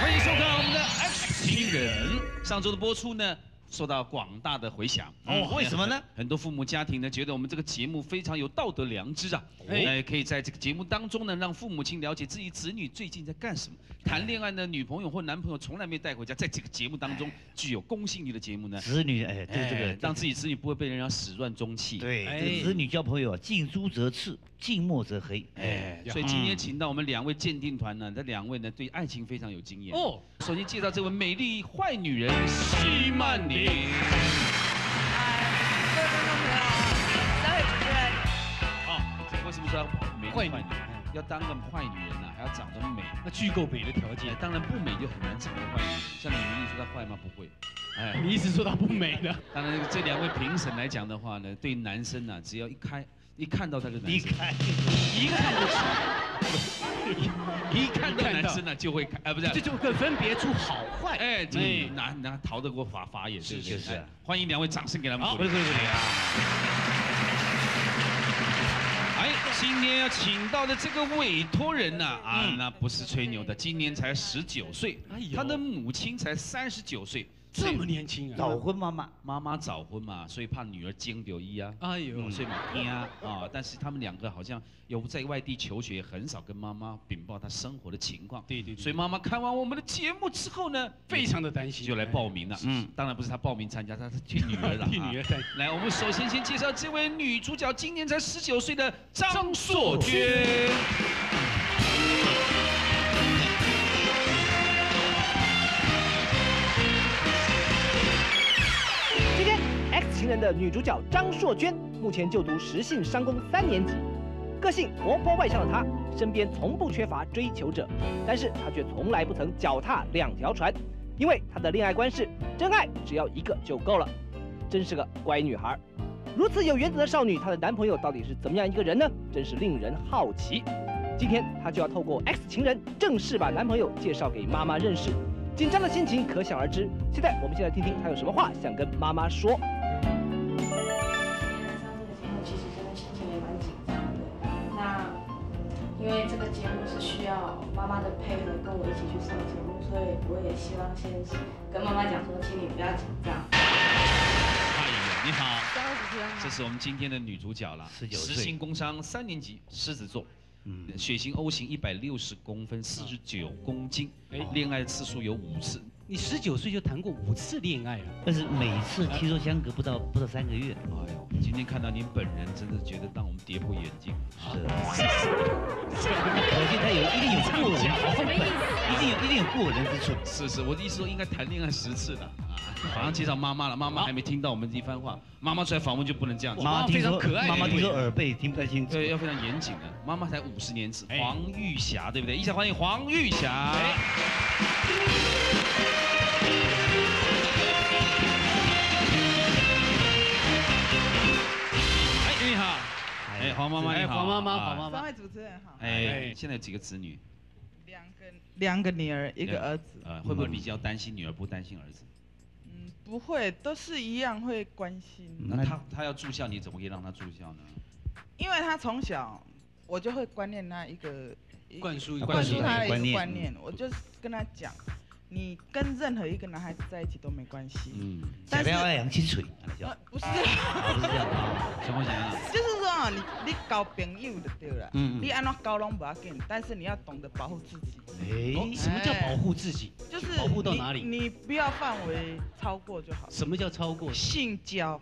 欢迎收看我们的 X 情人。上周的播出呢？受到广大的回响哦，为什么呢？很多父母家庭呢，觉得我们这个节目非常有道德良知啊，哎，可以在这个节目当中呢，让父母亲了解自己子女最近在干什么。谈恋爱的女朋友或男朋友从来没带回家，在这个节目当中具有公信力的节目呢，子女哎，对这个，让自己子女不会被人家始乱终弃。对，子女交朋友啊，近朱者赤，近墨者黑。哎，所以今天请到我们两位鉴定团呢，这两位呢对爱情非常有经验哦。首先介绍这位美丽坏女人奚曼宁。嗨，各位观众朋友，三位主持人。啊，这为什么说美坏女人？要当个坏女人呢，还要长得美，那具够美的条件。当然不美就很难成为坏女人。像李明，你说她坏吗？不会。哎，你一直说她不美呢？当然，这两位评审来讲的话呢，对男生呢，只要一开一看到他的男生，一看一看就出，一看到男生呢就会看，哎，不是，这就会分别出好坏。哎，这哪哪逃得过法法眼？是是是。欢迎两位掌声给他们。好，不是不是不是啊。哎，今天要请到的这个委托人呢，啊，那不是吹牛的，今年才十九岁，他的母亲才三十九岁。这么年轻啊早婚妈妈，妈妈早婚嘛，所以怕女儿经丢一啊，哎呦哦所以嘛惊啊啊！但是他们两个好像有在外地求学，很少跟妈妈禀报她生活的情况。对对对所以妈妈看完我们的节目之后呢，非常的担心就来报名了。嗯，当然不是她报名参加，她是替女儿的。(laughs) 替女儿担心来，我们首先先介绍这位女主角，今年才十九岁的张硕娟。情人的女主角张硕娟，目前就读实信商工三年级，个性活泼外向的她，身边从不缺乏追求者，但是她却从来不曾脚踏两条船，因为她的恋爱观是真爱只要一个就够了，真是个乖女孩。如此有原则的少女，她的男朋友到底是怎么样一个人呢？真是令人好奇。今天她就要透过 X 情人正式把男朋友介绍给妈妈认识，紧张的心情可想而知。现在我们先来听听她有什么话想跟妈妈说。其实真的心情也蛮紧张的。那因为这个节目是需要妈妈的配合，跟我一起去上节目，所以我也希望先跟妈妈讲说，请你不要紧张。阿姨，你好，这是我们今天的女主角了，十九岁实行工商三年级，狮子座。嗯，血型 O 型，一百六十公分，四十九公斤，恋爱次数有五次。你十九岁就谈过五次恋爱了？但是每次听说相隔不到不到三个月。哎呦，今天看到您本人，真的觉得让我们跌破眼镜。是可见他有一定有过人，一定有一定有过人之处。是是，我的意思说应该谈恋爱十次了啊！马上介绍妈妈了，妈妈还没听到我们这一番话，妈妈出来访问就不能这样子。妈妈听说妈妈听说耳背听不太清楚。对，要非常严谨的。妈妈才五十年次，黄玉霞，对不对？一下欢迎黄玉霞。哎，你好。哎，黄妈妈你好。哎黄妈妈啊黄妈妈三位主持人好，哎，现在有几个子女？两个两个女儿，一个儿子。呃，会不会比较担心女儿，不担心儿子？嗯不会，都是一样会关心。那他他要住校，你怎么可以让他住校呢？因为他从小，我就会观念他一个灌输一个灌输他的一个观观念，我就是跟他讲，你跟任何一个男孩子在一起都没关系。嗯，假料爱养清水，呃不是，不是这样啊？什么想啊？就是说啊，你你交朋友就对了，嗯嗯你安怎交拢不要紧，但是你要懂得保护自己。哎哦什么叫保护自己？就是保护到哪里？你不要范围超过就好。什么叫超过？性交。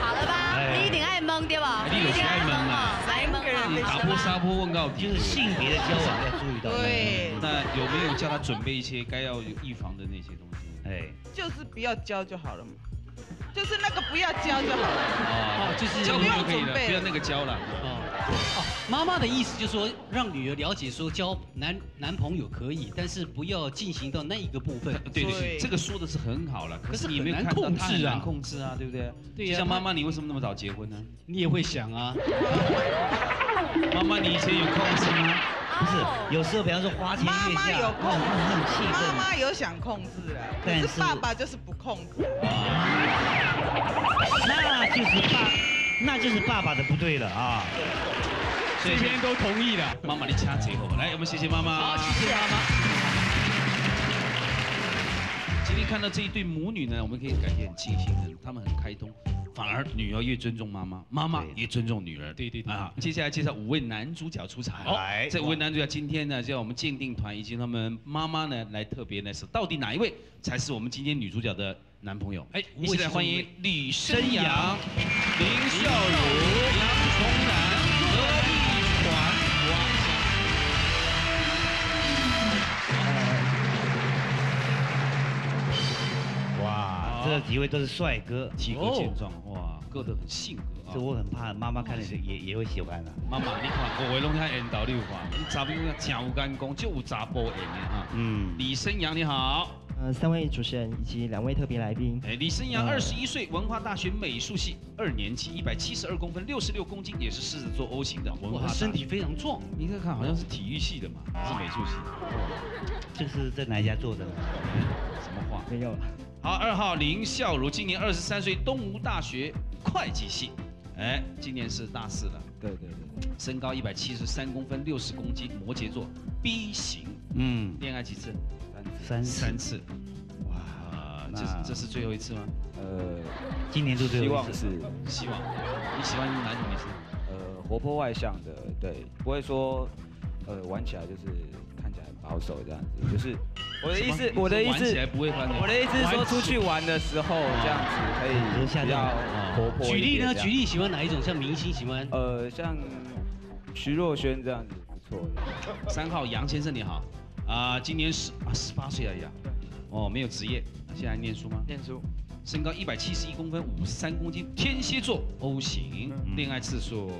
好了吧？哎你一定爱蒙对吧？你有些爱蒙啊爱蒙你打破砂锅问到底，就是性别的交往要注意到。对那有没有叫他准备一些该要预防的那些东西？哎，就是不要交就好了嘛，就是那个不要交就好了。哦就是交就可以了，不要那个交了。哦，妈妈的意思就是说，让女儿了解说交男男朋友可以，但是不要进行到那一个部分。(laughs) 对对对，这个说的是很好了，可是你很难没有看到控制啊他很难控制啊，对不对？对呀就像妈妈，你为什么那么早结婚呢？你也会想啊，妈妈，你以前有控制吗？不是，有时候比方说花前妈月下，妈有控那种那种气妈，妈有想控制了，可但是是爸爸就是不控制。那就是爸，那就是爸爸的不对了啊。这边都同意了。妈妈，的掐最后，来，我们谢谢妈妈。好，谢谢妈妈。今天看到这一对母女呢，我们可以感觉很庆幸的，他们很开通，反而女儿越尊重妈妈，妈妈越尊重女儿。对对对啊！接下来介绍五位男主角出场。来这五位男主角今天呢，就要我们鉴定团以及他们妈妈呢来特别呢是到底哪一位才是我们今天女主角的男朋友？哎，我们现在欢迎李生阳、林孝儒、杨崇南、何这几位都是帅哥，体格健壮，哇，个子很性格啊。这我很怕妈妈看了也也会喜欢的。妈妈，你看我为拢遐缘投你有看，你查某囝真有眼光，就有查甫缘的哈。嗯，李生阳你好。呃，三位主持人以及两位特别来宾。哎，李生阳呃二十一岁，文化大学美术系二年级，一百七十二公分，六十六公斤，也是狮子座 O 型的文化身体非常壮。你看看好像是体育系的嘛，是美术系。这是在哪一家做的？什么话？没有。好，二号林孝如，今年二十三岁，东吴大学会计系，哎，今年是大四了。对对对。身高一百七十三公分，六十公斤，摩羯座，B 型。嗯，恋爱几次？三次三次，哇，这是这是最后一次吗？呃，今年度最后一次希望是希望。你喜欢哪种女生？呃，活泼外向的，对，不会说呃玩起来就是保守这样子，就是我的意思，我的意思玩起来不会欢我的意思是说出去玩的时候这样子可以下比较活泼举例呢？举例喜欢哪一种？像明星喜欢？呃，像徐若瑄这样子不错。三号杨先生你好，啊，今年十啊十八岁而已啊，哦，没有职业，现在念书吗？念书。身高一百七十一公分，五十三公斤，天蝎座，O 型，恋爱次数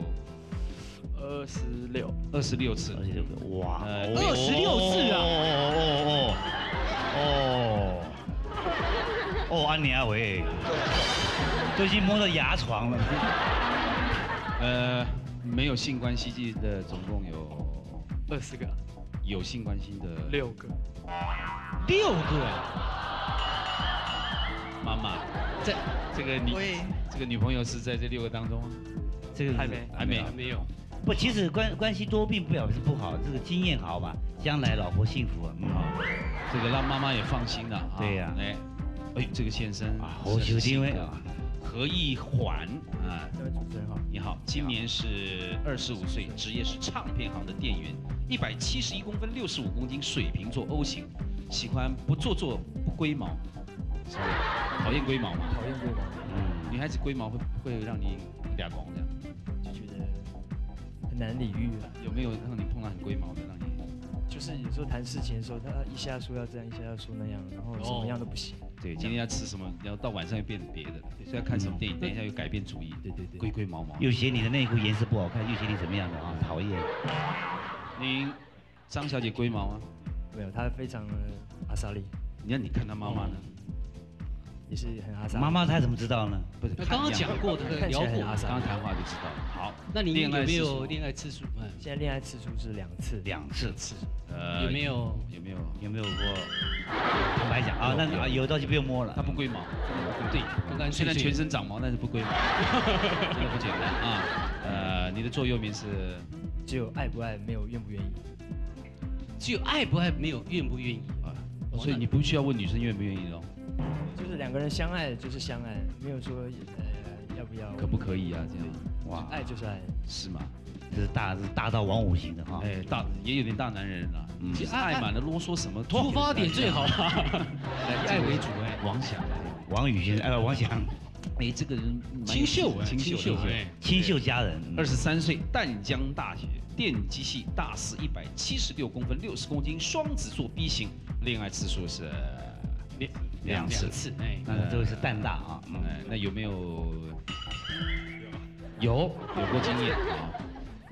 二十六，二十六次，二十六个，哇，呃二十六次啊！哦哦哦。哦，哦安妮阿伟，都已经摸到牙床了。呃，没有性关系的总共有二十个，有性关系的六个，六个。妈妈，这这个你这个女朋友是在这六个当中吗？这个还没。还没。还没有。不，其实关关系多并不表示不好，这个经验好嘛，将来老婆幸福啊，嗯好。这个让妈妈也放心了啊。对呀哎，哎，这个先生啊我就因为何一环啊，这位主持人好，你好，今年是二十五岁，职业是唱片行的店员，一百七十一公分，六十五公斤，水瓶座 O 型，喜欢不做作不龟毛讨厌龟毛吗？讨厌龟毛，嗯，女孩子龟毛会会让你俩光这样，就觉得很难理喻啊。有没有让你碰到很龟毛的让你？就是有时候谈事情的时候，他一下说要这样，一下要说那样，然后怎么样都不行。对，今天要吃什么，然后到晚上又变成别的了，所以要看什么电影，等一下又改变主意。对对对，龟龟毛毛。又嫌你的内裤颜色不好看，又嫌你怎么样的啊？讨厌。您张小姐龟毛吗？没有，她非常的阿莎莉。你看，你看她妈妈呢？也是很阿莎莉。妈妈她怎么知道呢？不是，那刚刚讲过的聊过。刚刚谈话就知道了。好，那你有没有恋爱次数？嗯，现在恋爱次数是两次，两次次。呃有没有有没有有没有过？坦白讲啊，那啊有道就不用摸了。它不龟毛，对，刚刚虽然全身长毛，但是不龟毛，(laughs) 真的不简单啊。呃，你的座右铭是只有爱不爱，没有愿不愿意。只有爱不爱，没有愿不愿意啊。所以你不需要问女生愿不愿意哦。就是两个人相爱就是相爱，没有说呃要不要。可不可以啊？这样哇，爱就是爱，是吗？这是大是大到王五型的哈。哎，大也有点大男人了。嗯，其实爱满了啰嗦什么？出发点最好啦，以 (laughs) 爱为主哎。王翔，王宇先生，哎，王翔，哎，这个人清秀哎，清秀，哎，清秀佳人，二十三岁，淡江大学电机系大四，一百七十六公分，六十公斤，双子座 B 型，恋爱次数是两两次，次，哎，那这个是蛋大啊，哎，那有没有？有，有过经验啊。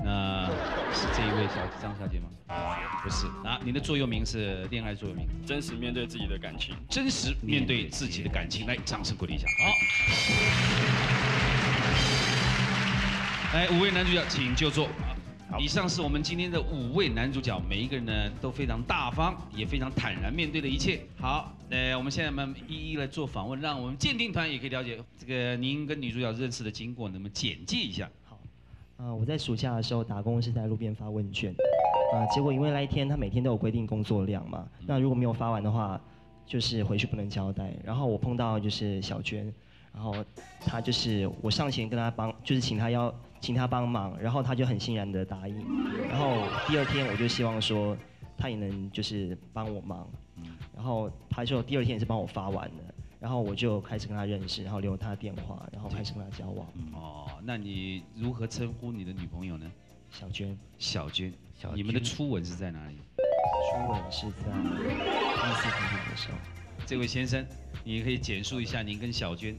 那是这一位小张小姐吗？不是啊，你的座右铭是恋爱座右铭，真实面对自己的感情，真实面对自己的感情，来，掌声鼓励一下。好，来五位男主角请就座。以上是我们今天的五位男主角，每一个人呢都非常大方，也非常坦然面对的一切。好，呃，我们现在慢慢一一来做访问，让我们鉴定团也可以了解这个您跟女主角认识的经过，能不能简介一下？呃啊、我在暑假的时候打工是在路边发问卷，啊、结果因为那一天他每天都有规定工作量嘛，那如果没有发完的话，就是回去不能交代。然后我碰到就是小娟，然后她就是我上前跟她帮，就是请她要请他帮忙，然后他就很欣然的答应。然后第二天我就希望说他也能就是帮我忙，然后他说第二天也是帮我发完的。然后我就开始跟他认识，然后留他的电话，然后开始跟他交往。哦，那你如何称呼你的女朋友呢？小娟。小娟小，你们的初吻是在哪里？初吻是在第一次见面的时候。这位先生，你可以简述一下您跟小娟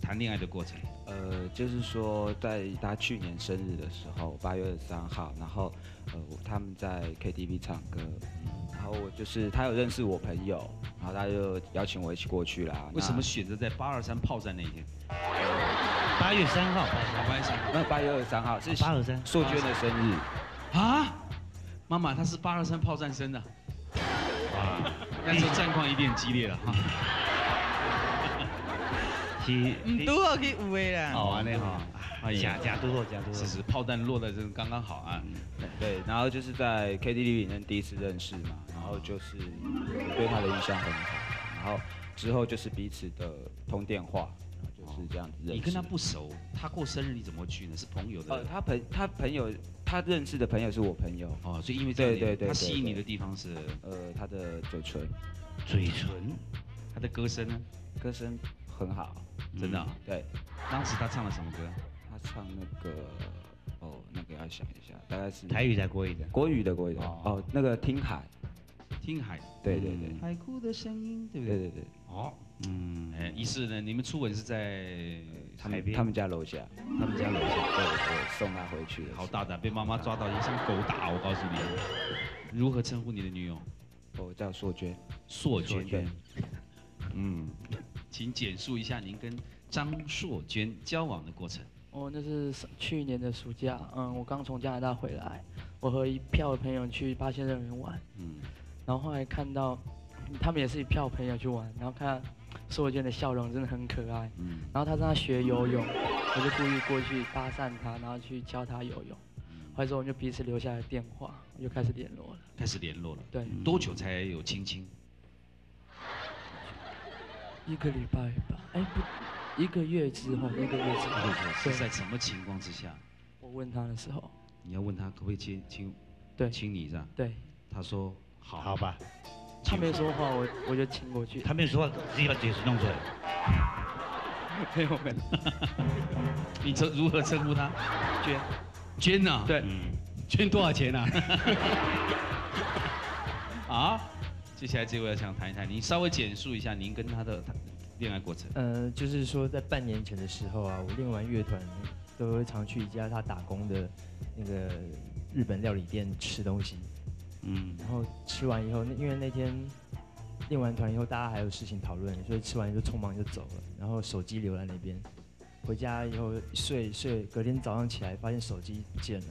谈恋爱的过程。呃，就是说，在他去年生日的时候，八月二十三号，然后呃，他们在 KTV 唱歌，然后我就是他有认识我朋友，然后他就邀请我一起过去啦。为什么选择在八二三炮战那一天？八月三号，八月三号，那八月二十三号是八二三，硕娟的生日啊？妈妈，她是八二三炮战生的。哇，那时候战况一定很激烈了哈。是唔拄好去有的啦。好安尼哈。哎呀假假多肉假多肉是是，炮弹落在这个刚刚好啊。对，然后就是在 KTV 里面第一次认识嘛，然后就是对他的印象很好，然后之后就是彼此的通电话，就是这样子认识。你跟他不熟，他过生日你怎么会去呢？是朋友的。呃，他朋他朋友，他认识的朋友是我朋友哦，所以因为对对对，他吸引你的地方是呃他的嘴唇，嘴唇，他的歌声呢？歌声很好，真的对，当时他唱了什么歌？他唱那个哦，那个要想一下，大概是台语的国语的。国语的国语的。哦，那个听海，听海，对对对，海哭的声音，对不对？对对对，哦，嗯，哎，于是呢，你们初吻是在他们他们家楼下，他们家楼下，对对，送他回去的，好大胆，被妈妈抓到，也像狗打，我告诉你。如何称呼你的女友？我叫硕娟，硕硕娟。嗯，请简述一下您跟张硕娟交往的过程。哦，那是去年的暑假，嗯，我刚从加拿大回来，我和一票朋友去八仙乐园玩，嗯，然后后来看到他们也是一票朋友去玩，然后看到硕娟的笑容真的很可爱，嗯，然后他正在学游泳，我就故意过去搭讪他，然后去教他游泳，后来之后我们就彼此留下了电话，我就开始联络了。开始联络了。对，多久才有亲亲？一个礼拜吧，哎不，一个月之后，一个月之后，是在什么情况之下？我问他的时候，你要问他可不可以亲亲，对，亲你是吧？对，他说好，好吧。他没说话，我我就亲过去。他没说话，直接把嘴唇弄出来。没有没有。(laughs) 你称如何称呼他？娟。娟呐？对。嗯，捐多少钱啊？(laughs) 啊？接下来这位要想谈一谈，您稍微简述一下您跟他的恋爱过程。呃，就是说在半年前的时候啊，我练完乐团都会常去一家他打工的那个日本料理店吃东西。嗯，然后吃完以后，那因为那天练完团以后，大家还有事情讨论，所以吃完就匆忙就走了，然后手机留在那边。回家以后睡睡，隔天早上起来发现手机不见了，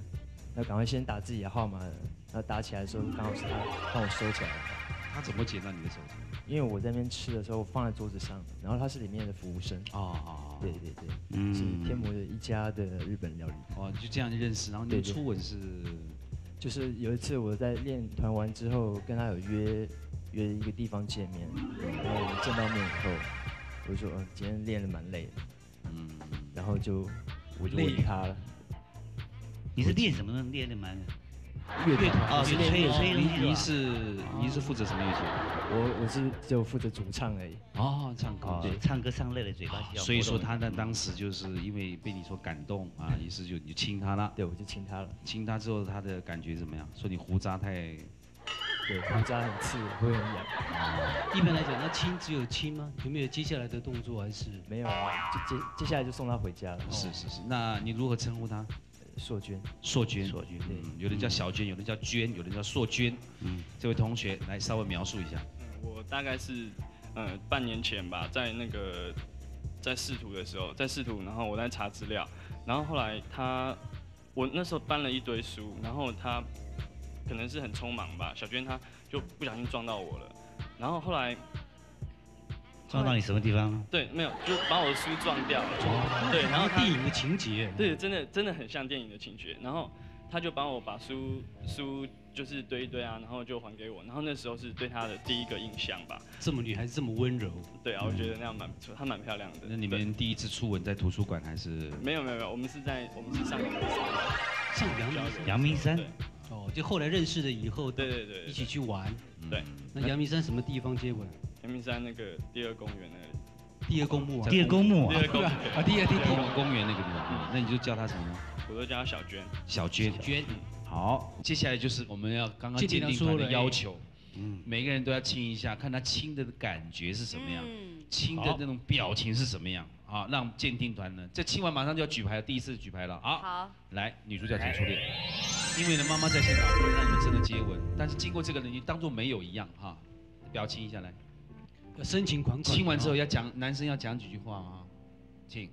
那赶快先打自己的号码，然后打起来的时候刚好是他帮我收起来了。他怎么捡到你的手机？因为我在那边吃的时候放在桌子上，然后他是里面的服务生。哦哦，对对对，嗯是天魔的一家的日本料理。哦，就这样认识，然后你们对对初吻是？就是有一次我在练团完之后，跟他有约约一个地方见面，然后我们见到面以后，我就说，呃，今天练得蛮累的，嗯，然后就我就累吻他了。你是练什么呢？练的蛮乐团啊，是是吹吹您您是您是负责什么乐器？我我是就负责主唱而已。哦，唱歌，对，唱歌唱累了，嘴巴所以说他呢当时就是因为被你所感动啊，(laughs) 于是就你就亲他了。对，我就亲他了。亲他之后，他的感觉怎么样？说你胡渣太……对，胡渣很刺，会很痒。一般来讲，那亲只有亲吗？有没有接下来的动作？还是没有啊？就接接下来就送他回家了。是是是，那你如何称呼他？硕娟。硕娟，硕娟，嗯，有人叫小娟，有人叫娟，有人叫硕娟。嗯，这位同学来稍微描述一下。我大概是呃半年前吧，在那个在试图的时候，在试图，然后我在查资料，然后后来他我那时候搬了一堆书，然后他可能是很匆忙吧，小娟她就不小心撞到我了，然后后来撞到你什么地方？对，没有，就把我的书撞掉了。对，然后电影的情节。对，真的真的很像电影的情节。然后他就帮我把书书就是堆一堆啊，然后就还给我。然后那时候是对他的第一个印象吧。这么女孩子这么温柔。对啊，我觉得那样蛮不错，她蛮漂亮的。那你们第一次初吻在图书馆还是？没有没有没有，我们是在我们是上阳明山。上阳明山。阳明山。哦，就后来认识了以后，对对对，一起去玩。对。那阳明山什么地方接过来？阳明山那个第二公园那里。第二公墓啊。第二公墓第二公墓啊，第二第二公公园那个地方，那你就叫他什么？我都叫他小娟。小娟。娟。好，接下来就是我们要刚刚鉴定团的要求。嗯，每个人都要亲一下，看他亲的感觉是什么样，亲的那种表情是什么样啊？让鉴定团呢，这亲完马上就要举牌了，第一次举牌了。好，好，来，女主角请出列。因为呢，妈妈在现场不能让你们真的接吻，但是经过这个呢，你当做没有一样哈，表情一下来。要深情款款。亲完之后要讲，男生要讲几句话啊，请。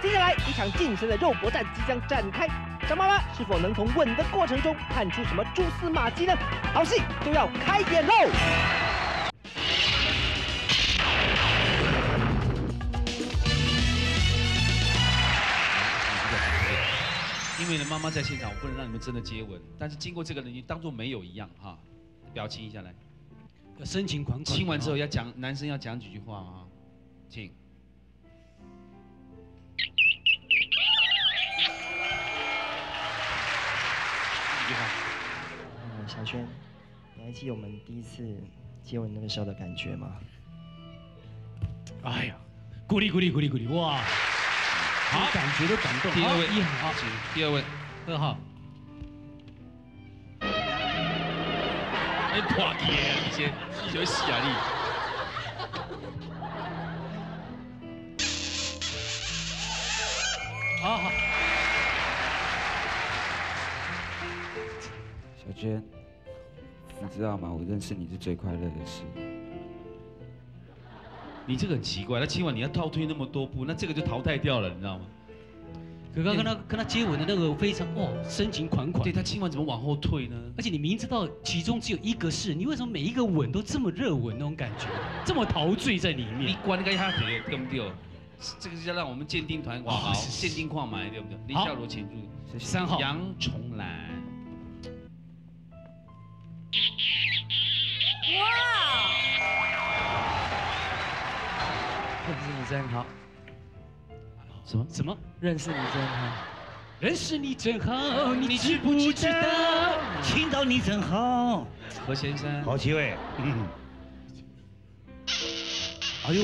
接下来一场近身的肉搏战即将展开，张妈妈是否能从吻的过程中看出什么蛛丝马迹呢？好戏就要开演喽！因为呢，妈妈在现场，我不能让你们真的接吻，但是经过这个呢，你当做没有一样哈，表情一下来，深情款款。亲完之后要讲，男生要讲几句话啊，请。一句话。嗯，小轩，你还记得我们第一次接吻那个时候的感觉吗？哎呀，鼓励鼓励鼓励鼓励，哇！好，感觉都感动。第二位好一号，请第二位，二号。哎，破题啊！你先，你就死啊你！好好。小娟，你知道吗？我认识你是最快乐的事。你这个很奇怪，那今晚你要倒退那么多步，那这个就淘汰掉了，你知道吗？可刚跟他跟他接吻的那个非常哦深情款款，对他亲完怎么往后退呢？而且你明知道其中只有一个是，你为什么每一个吻都这么热吻那种感觉，这么陶醉在里面？你关个下嘴对不对？这个是要让我们鉴定团好，鉴定矿买对不对？林小罗请入，三号杨重兰。认识你真好。什么什么？认识你真好。认识你真好，你知不知道？听到你真好。何先生。好机会。嗯。哎呦。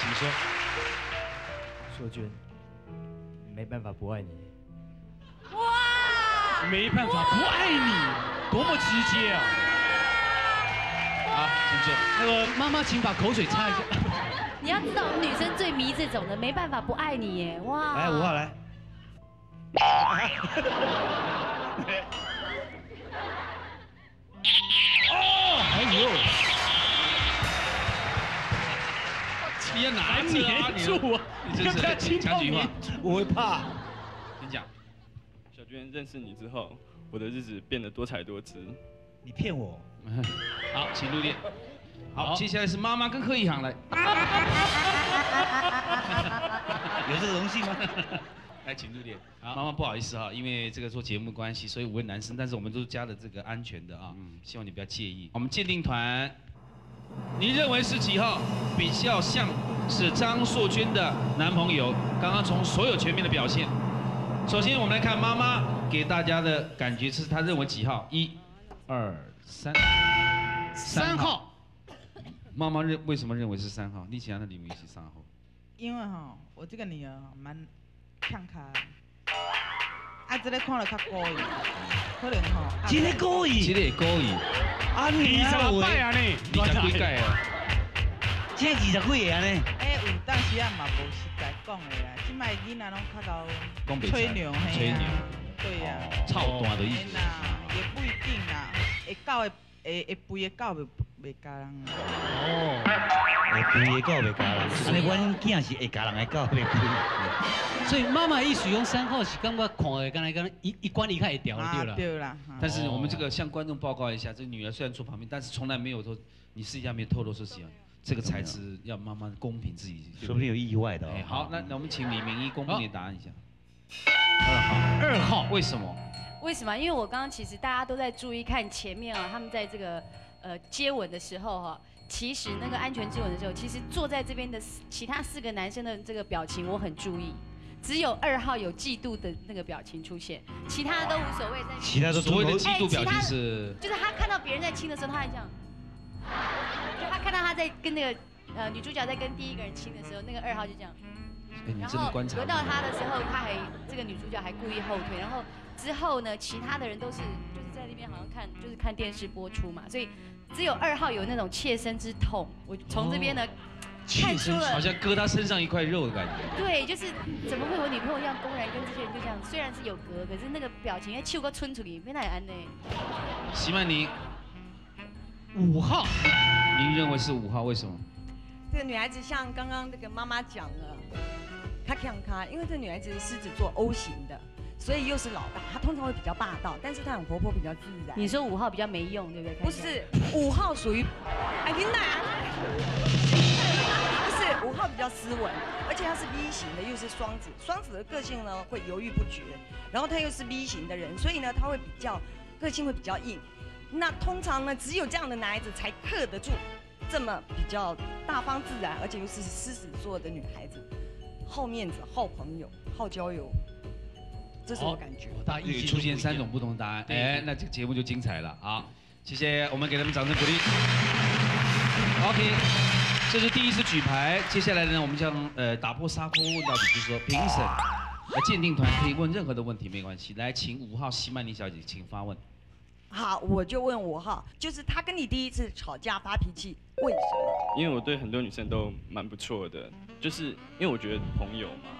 请说。硕娟，没办法不爱你。哇！没办法不爱你，多么直接啊！好，请坐。那个妈妈，请把口水擦一下。你要知道，我们女生最迷这种的，没办法不爱你耶！哇。来五号来。(laughs) 哦，哎呦！你要拿着啊！黏住啊！你真是讲几句话，我会怕。你讲。小娟认识你之后，我的日子变得多彩多姿。你骗我。(laughs) 好，请入列。好，接下来是妈妈跟贺一航来。(laughs) 有这个荣幸吗？(laughs) 来，请入列。妈妈不好意思哈，因为这个做节目关系，所以五位男生，但是我们都加了这个安全的啊，希望你不要介意。我们鉴定团，你认为是几号比较像是张硕娟的男朋友？刚刚从所有全面的表现，首先我们来看妈妈给大家的感觉是，她认为几号？一、二、三，三号。妈妈认为什么认为是三号？你想的李明是三号？因为哈，我这个女儿蛮看开，啊，这个看了较故意，可能吼。这个故意？这个故意？啊，你二十摆啊你？二十几届啊？这二十几个啊呢？哎，有当时啊嘛无实在讲的啦，即摆囡仔拢较高吹牛嘿吹牛，对啊。操蛋的意思。也不一定啦，会到的会会肥的狗袂袂咬人。哦，会肥的狗袂咬人，安尼阮囝是会咬人的狗袂肥。所以妈妈一使用三号是感觉看的，刚才刚一一关离开会掉了，对了。对啦。但是我们这个向观众报告一下，这女儿虽然坐旁边，但是从来没有说你私下没有透露说是这个才是要妈妈公平自己，说不定有意外的。好，那那我们请李明一公布你的答案一下。二号，二号，为什么？为什么？因为我刚刚其实大家都在注意看前面啊，他们在这个呃接吻的时候哈，其实那个安全接吻的时候，其实坐在这边的其他四个男生的这个表情我很注意，只有二号有嫉妒的那个表情出现，其他都无所谓。其他都所谓的嫉妒表情是？就是他看到别人在亲的时候，他还这样，就他看到他在跟那个呃女主角在跟第一个人亲的时候，那个二号就这样。然后轮到他的时候，他还这个女主角还故意后退，然后之后呢，其他的人都是就是在那边好像看就是看电视播出嘛，所以只有二号有那种切身之痛。我从这边呢看出了，好像割他身上一块肉的感觉。对，就是怎么会我女朋友这样公然跟这些人就这样？虽然是有隔，可是那个表情，哎，秋哥村出里没太安呢。席曼妮，五号，您认为是五号？为什么？这个女孩子像刚刚那个妈妈讲了，她看她，因为这女孩子是狮子座 O 型的，所以又是老大，他通常会比较霸道，但是他很活泼，比较自然。你说五号比较没用，对不对？不是，五号属于，哎，你哪？不是五号比较斯文，而且他是 V 型的，又是双子，双子的个性呢会犹豫不决，然后他又是 V 型的人，所以呢他会比较个性会比较硬。那通常呢，只有这样的男孩子才克得住这么比较大方自然，而且又是狮子座的女孩子，好面子、好朋友、好交友，这是我感觉。大家出现三种不同的答案，哎，那这个节目就精彩了啊！谢谢，我们给他们掌声鼓励。OK，这是第一次举牌，接下来呢，我们将呃打破砂锅问到底，就是说评审、呃鉴定团可以问任何的问题，没关系。来，请五号西曼妮小姐，请发问。好，我就问五号，就是他跟你第一次吵架发脾气，为什么？因为我对很多女生都蛮不错的，就是因为我觉得朋友嘛，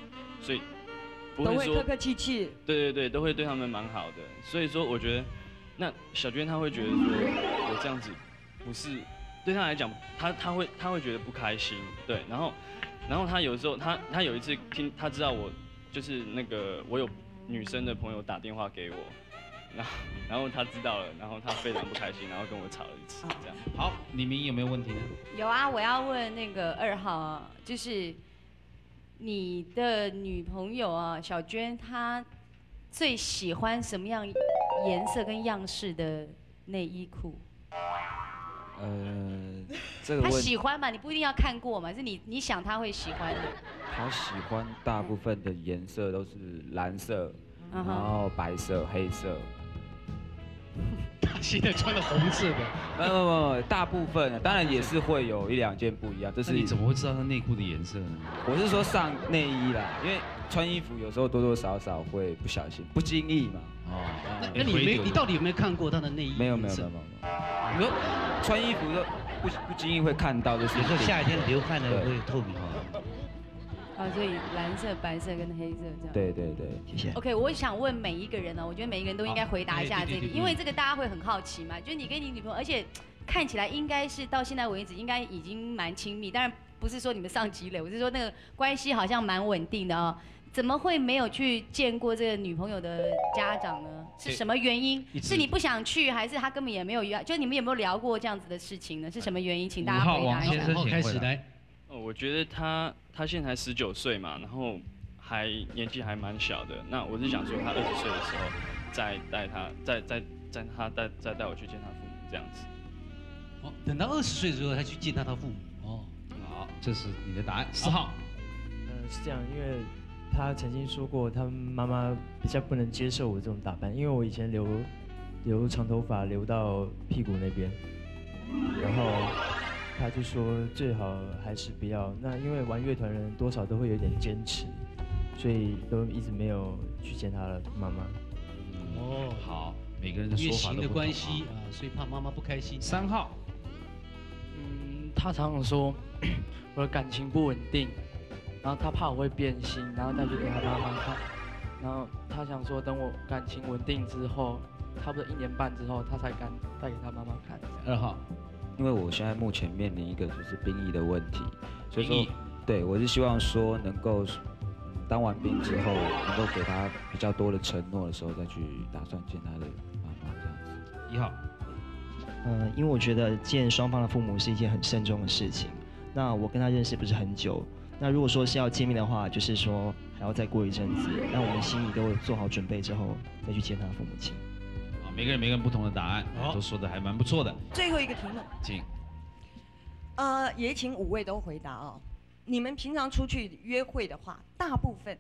所以不会说都会客客气气。对对对，都会对他们蛮好的。所以说，我觉得那小娟她会觉得说，我这样子不是对她来讲，她她会她会觉得不开心。对，然后然后她有时候她她有一次听她知道我就是那个我有女生的朋友打电话给我，然后然后她知道了，然后她非常不开心，然后跟我吵了一次这样。好，李明有没有问题呢？有啊，我要问那个二号啊，就是你的女朋友啊，小娟，她最喜欢什么样颜色跟样式的内衣裤？呃，这个她喜欢嘛？你不一定要看过嘛，是你你想她会喜欢的。她喜欢大部分的颜色都是蓝色，然后白色、黑色。他现在穿的红色的。没有没有没有，大部分当然也是会有一两件不一样。这是你怎么会知道他内裤的颜色呢？我是说上内衣啦，因为穿衣服有时候多多少少会不小心、不经意嘛。哦那你没你到底有没有看过他的内衣？没有没有没有没有。你说穿衣服都不不经意会看到，就是有时候夏天流汗的对会透明化。啊，所以蓝色、白色跟黑色这样。对对对，谢谢。OK，我想问每一个人呢，我觉得每一个人都应该回答一下这题，好对对对对因为这个大家会很好奇嘛，就是你跟你女朋友，而且看起来应该是到现在为止应该已经蛮亲密，当然不是说你们上积累，我是说那个关系好像蛮稳定的哦。怎么会没有去见过这个女朋友的家长呢？是什么原因？是你不想去，还是他根本也没有约？就你们有没有聊过这样子的事情呢？是什么原因？请大家回答一下。开始来。哦，我觉得他他现在才十九岁嘛，然后还年纪还蛮小的。那我是想说，他二十岁的时候再带他，再再再他带再带我去见他父母这样子。哦，等到二十岁的时候，他去见他他父母。哦，好，这是你的答案。四号，呃，是这样，因为他曾经说过，他妈妈比较不能接受我这种打扮，因为我以前留留长头发留到屁股那边，然后他就说最好还是不要。那因为玩乐团人多少都会有点坚持，所以都一直没有去见他的妈妈。哦，好，每个人的说法都不同关系啊，所以怕妈妈不开心。三号，嗯，他常常说 (clears throat) 我的感情不稳定，然后他怕我会变心，然后再去给他妈妈看，然后他想说等我感情稳定之后，差不多一年半之后，他才敢带给他妈妈看。二号，因为我现在目前面临一个就是兵役的问题，所以说，对我是希望说能够嗯当完兵之后，能够给他比较多的承诺的时候，再去打算见他的妈妈这样子。一号，嗯，因为我觉得见双方的父母是一件很慎重的事情。那我跟他认识不是很久，那如果说是要见面的话，就是说还要再过一阵子，让我们心里都做好准备之后再去见他的父母亲。好，每个人每个人不同的答案，都说的还蛮不错的。最后一个题目，请。呃，也请五位都回答哦。你们平常出去约会的话，大部分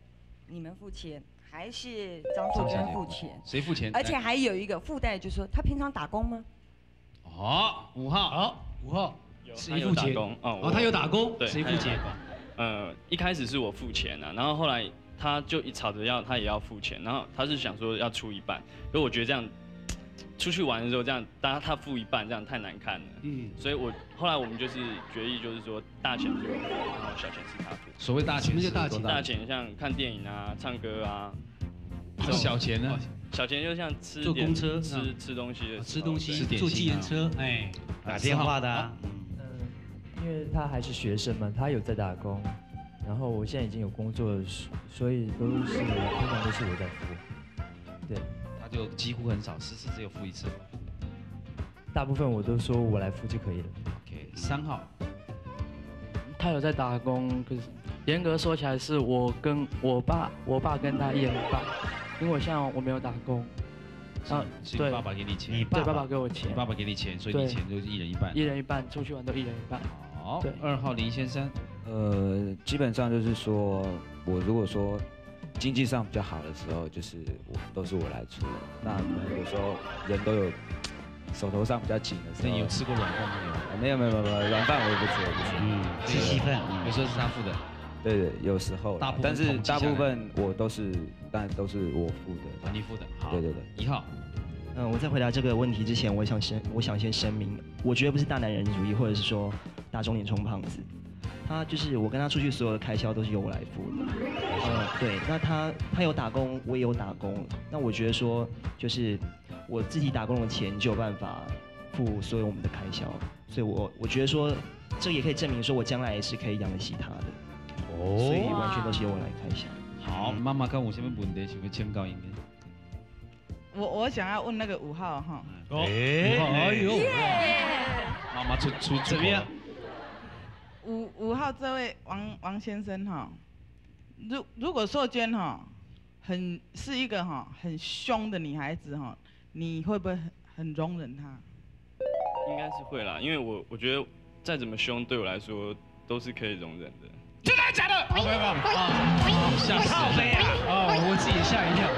你们付钱，还是张硕娟付钱？谁付钱？而且还有一个附带，就是说他平常打工吗？哦，五号，好，五号，他有谁付钱？打工哦，他有打工，对，谁付钱？呃，一开始是我付钱啊，然后后来他就一吵着要他也要付钱，然后他是想说要出一半，可我觉得这样出去玩的时候这样，大家他付一半这样太难看了，嗯，所以我后来我们就是决议就是说大钱是我付，然后小钱是他付。所谓大钱什么叫大钱？大钱？像看电影啊、唱歌啊。小钱呢？小钱就像吃点坐公车？吃嗯吃东西吃东西对。坐计程车，哎，打电话的啊。因为他还是学生嘛，他有在打工，然后我现在已经有工作了，所所以都是通常都是我在付。对，他就几乎很少，十次只有付一次。大部分我都说我来付就可以了。OK，三号，他有在打工，可是严格说起来是我跟我爸，我爸跟他一人一半，因为我现在我没有打工。啊，是你爸爸给你钱，对，爸爸给我钱，你爸爸给你钱，所以你钱就一人一半。一人一半，出去玩都一人一半。好，二号林先生，呃，基本上就是说，我如果说经济上比较好的时候，就是我都是我来出。那可能有时候人都有手头上比较紧的时候，那你有吃过软饭没有？没有没有没有，软饭我也不吃，我不吃。嗯，吃稀饭，有时候是他付的。对对，有时候，大部分但是大部分我都是，但都是我付的，你付的。好，对对对，一号。嗯，我在回答这个问题之前，我想先，我想先声明，我绝对不是大男人主义，或者是说大中年充胖子。他就是我跟他出去所有的开销都是由我来付的。嗯，对，那他他有打工，我也有打工，那我觉得说就是我自己打工的钱就有办法付所有我们的开销，所以我我觉得说这也可以证明说我将来也是可以养得起他的。哦，所以完全都是由我来开销。好，妈妈跟我先问问题，想要请教应该。我我想要问那个五号哈。哎，哎呦，妈妈出出怎么样？五五号这位王王先生哈，如如果硕娟哈，很是一个哈很凶的女孩子哈，你会不会很很容忍她？应该是会啦，因为我我觉得再怎么凶对我来说都是可以容忍的。真的假的？好，不要啊！吓死了！哦，我自己也吓一跳，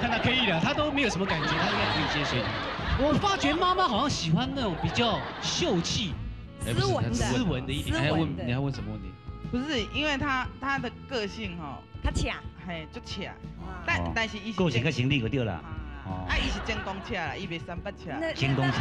看他可以了，他都没有什么感觉，他应该可以接受。我发觉妈妈好像喜欢那种比较秀气、斯文的、斯文的一点。你还要问？你还问什么问题？不是，因为他他的个性哈，他抢，嘿，就抢。但但是一够钱个行李就对了。啊，伊是真公车啦，伊袂三八车。真公车。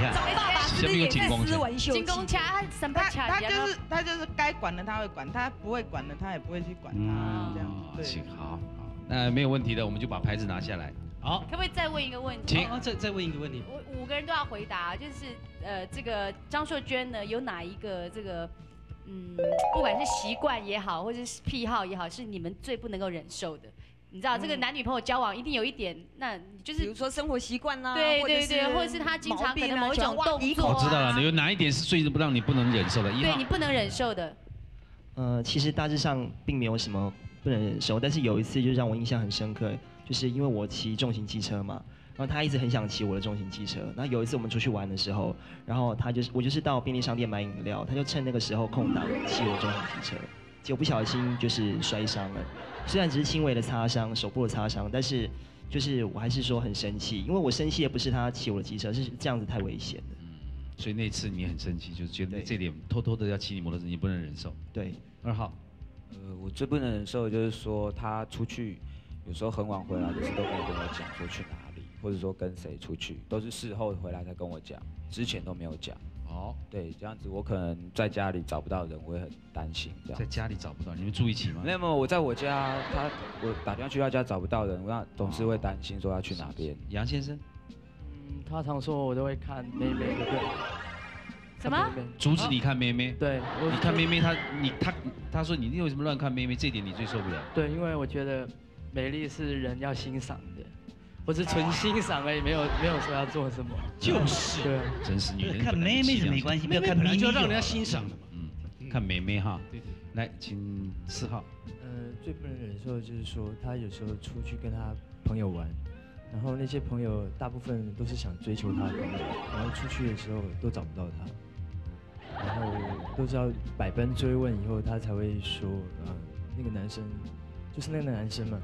什么叫真公车？真公车，三八车。他就是他就是该管的他会管，他不会管的他也不会去管他这样。行，好，好，那没有问题的，我们就把牌子拿下来。好，可不可以再问一个问题？请，再再问一个问题。我五个人都要回答，就是呃，这个张秀娟呢，有哪一个这个嗯，不管是习惯也好，或者是癖好也好，是你们最不能够忍受的？你知道这个男女朋友交往一定有一点，那就是比如说生活习惯呐，对对对，或者是他经常可能某一种动作。我知道了，有哪一点是最不让你不能忍受的？对你不能忍受的。呃，其实大致上并没有什么不能忍受，但是有一次就让我印象很深刻，就是因为我骑重型机车嘛，然后他一直很想骑我的重型机车。那有一次我们出去玩的时候，然后他就是我就是到便利商店买饮料，他就趁那个时候空档骑我重型机车，结果不小心就是摔伤了。虽然只是轻微的擦伤，手部的擦伤，但是就是我还是说很生气，因为我生气的不是他骑我的机车，是这样子太危险了。嗯，所以那次你很生气，就是觉得这点偷偷的要骑你摩托车，你不能忍受。对，二号，呃，我最不能忍受的就是说他出去，有时候很晚回来，就是都没有跟我讲说去哪里，或者说跟谁出去，都是事后回来才跟我讲，之前都没有讲。哦，对，这样子我可能在家里找不到人，我会很担心。这样在家里找不到，你们住一起吗？没有没有，我在我家，他我打电话去他家找不到人，那总是会担心说要去哪边。杨先生，嗯，他常说我都会看妹妹，对不对？什么？阻止你看妹妹？对，你看妹妹，他你他他说你为什么乱看妹妹？这点你最受不了。对，因为我觉得美丽是人要欣赏的。我是纯欣赏而已，没有没有说要做什么。就是，对，真是女人看妹妹是没关系，不要看妹妹就让人家欣赏的嘛。嗯，看妹妹哈。对对。来，请四号。呃，最不能忍受的就是说，他有时候出去跟他朋友玩，然后那些朋友大部分都是想追求他的朋友，然后出去的时候都找不到他，然后都是要百般追问以后，他才会说，啊，那个男生就是那个男生嘛。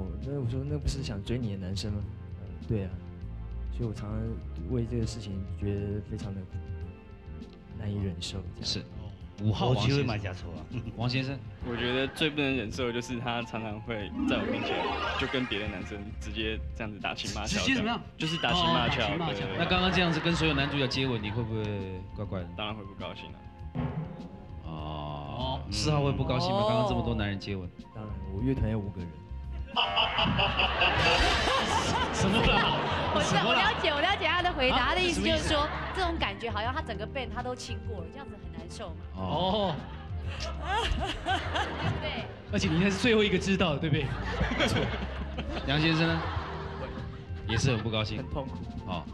哦，那我说那不是想追你的男生吗？嗯，对啊，所以我常常为这个事情觉得非常的难以忍受。是，五号王先生。王先生，我觉得最不能忍受的就是他常常会在我面前就跟别的男生直接这样子打情骂俏。直接怎么样？就是打情骂俏。那刚刚这样子跟所有男主角接吻，你会不会怪怪的？当然会不高兴了。哦，四号会不高兴吗？刚刚这么多男人接吻。当然，我乐团有五个人。什么了？我是我了解，我了解他的回答。他的意思就是说，这种感觉好像他整个背他都亲过了，这样子很难受嘛。哦。对不对？而且你还是最后一个知道的，对不对？(laughs) 杨先生呢？也是很不高兴，很痛苦。好，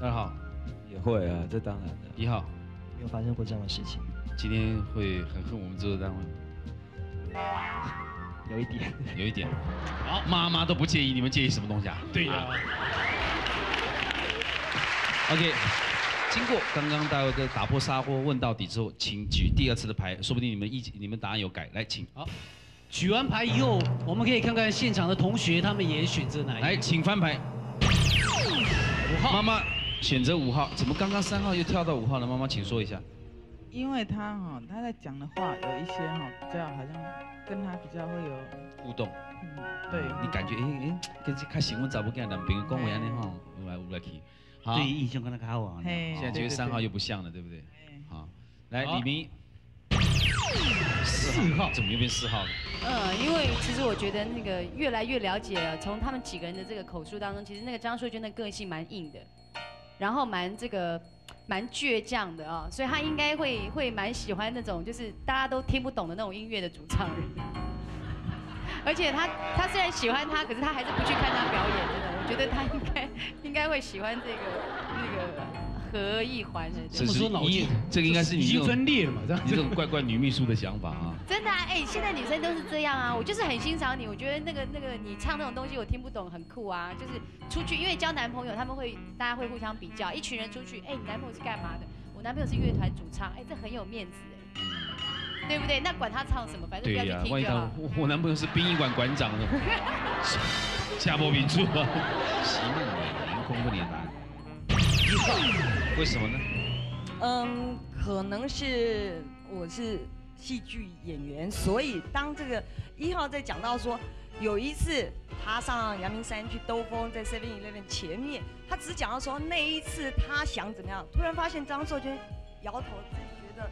二号也会啊，这当然的。一号没有发生过这样的事情。今天会很恨我们制作单位吗？有一点，有一点。好，妈妈都不介意，你们介意什么东西啊？对呀。OK，经过刚刚大卫哥打破砂锅问到底之后，请举第二次的牌，说不定你们一你们答案有改。来，请。好，举完牌以后，我们可以看看现场的同学他们也选择哪。来，请翻牌。五号。妈妈选择五号，怎么刚刚三号又跳到五号了？妈妈，请说一下。因为他哈，他在讲的话有一些哈比较好像跟他比较会有互动。嗯，对。你感觉哎哎，跟这看新闻找不跟男朋友讲话安尼吼，有来有来去。好，对印象跟他开好啊。现在觉得三号又不像了，对不对？好，来李明。四号怎么又变四号了？嗯，因为其实我觉得那个越来越了解了，从他们几个人的这个口述当中，其实那个张淑娟的个性蛮硬的，然后蛮这个蛮倔强的啊，所以他应该会会蛮喜欢那种就是大家都听不懂的那种音乐的主唱人。(laughs) 而且他他虽然喜欢他，可是他还是不去看他表演，真的，我觉得他应该应该会喜欢这个那个合一环的。这是你这个应该是你已经分裂了嘛？这样你这种怪怪女秘书的想法啊。(laughs) 真的啊，哎，现在女生都是这样啊，我就是很欣赏你，我觉得那个那个你唱那种东西我听不懂，很酷啊。就是出去因为交男朋友，他们会大家会互相比较，一群人出去，哎，你男朋友是干嘛的？我男朋友是乐团主唱，哎，这很有面子哎。对不对？那管他唱什么，反正不要去听万一他我我男朋友是殡仪馆馆长呢，(laughs) 下播明珠啊，席梦莲，公布你的答案。一号，为什么呢？嗯，可能是我是戏剧演员，所以当这个一号在讲到说，有一次他上阳明山去兜风，在 Seven Eleven 前面，他只讲到说那一次他想怎么样，突然发现张硕娟摇头，自己觉得。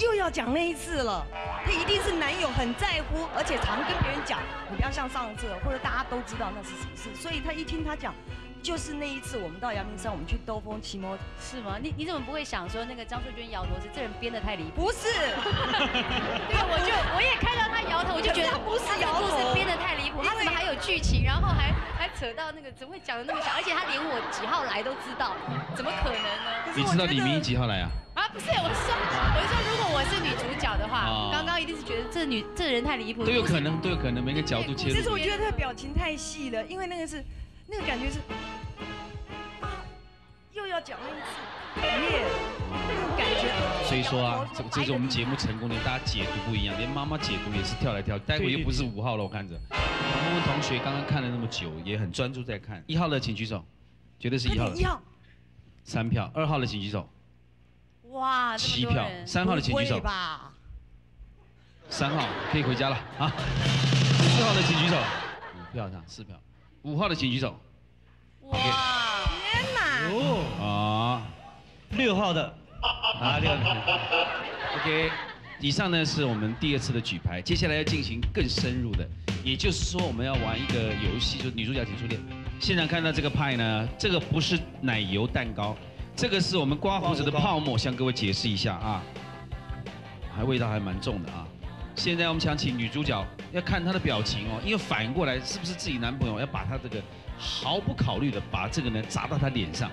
又要讲那一次了，他一定是男友很在乎，而且常跟别人讲，你不要像上次，或者大家都知道那是什么事，所以他一听他讲，就是那一次我们到阳明山，我们去兜风骑摩托，是吗？你你怎么不会想说那个张淑娟摇头是这人编的太离谱？不是，(laughs) 对，我就我也看到他摇头，我就觉得他不是摇头，是编的太离谱，他怎么还有剧情，然后还还扯到那个，怎么会讲的那么小？而且他连我几号来都知道，怎么可能呢？你知道李明几号来啊？啊，不是，我是说，我是说，如果我是女主角的话，刚刚一定是觉得这女这人太离谱，都有可能，都有可能，每个角度切入。但是我觉得他的表情太细了，因为那个是，那个感觉是，讲了一次，耶，那种感觉。所以说啊，这这是我们节目成功的，大家解读不一样，连妈妈解读也是跳来跳，待会又不是五号了，我看着。问问同学，刚刚看了那么久，也很专注在看。一号的请举手，绝对是一号的。一号。三票，二号的请举手。哇，七票，三号的请举手。三号可以回家了啊。四号的请举手。五票上，四票。五号的请举手。哇，天哪！哦，啊，六号的，啊六号。OK，以上呢是我们第二次的举牌，接下来要进行更深入的，也就是说我们要玩一个游戏，就是女主角请出列。现场看到这个派呢，这个不是奶油蛋糕。这个是我们刮胡子的泡沫，向各位解释一下啊，还味道还蛮重的啊。现在我们想请女主角要看她的表情哦，因为反应过来是不是自己男朋友，要把她这个毫不考虑的把这个呢砸到她脸上，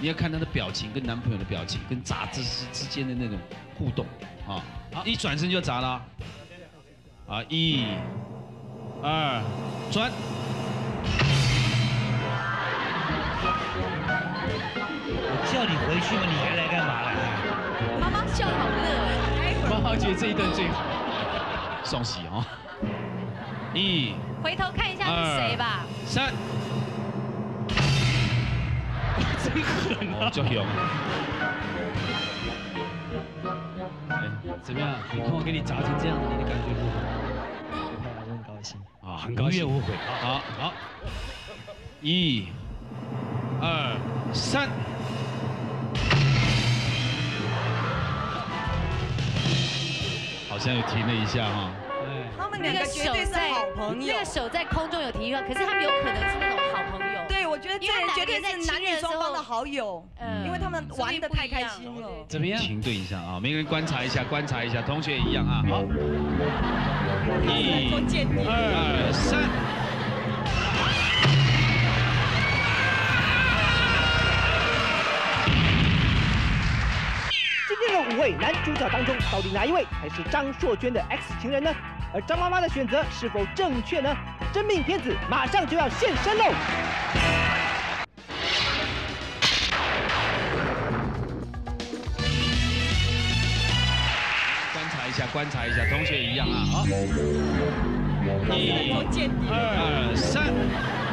你要看她的表情跟男朋友的表情跟砸之之间的那种互动啊。好，一转身就砸了，啊，一、二，转。我叫你回去嘛，你还来干嘛来？妈妈笑得好乐妈妈觉得这一段最好。送喜哦。一。回头看一下是谁吧。三。真狠啊！就有。哎，怎么样？你看我给你砸成这样，你的感觉如何？我很高兴。啊，很高兴。无怨无悔。好好。一。二三，好像又停了一下哈。他们两个绝对是好朋友。那个手在空中有停一下，可是他们有可能是那种我觉得这绝对是男女双方的好友。嗯，因为他们玩的太开心了。怎么样？停顿一下啊，每个人观察一下，观察一下，同学也一样啊。好，一、二、三。今天的五位位男主角当中，到底哪一位才是张硕娟的 X 情人呢？而张妈妈的选择是否正确呢？真命天子马上就要现身喽！观察一下，观察一下，同学一样啊，好，一、二、三。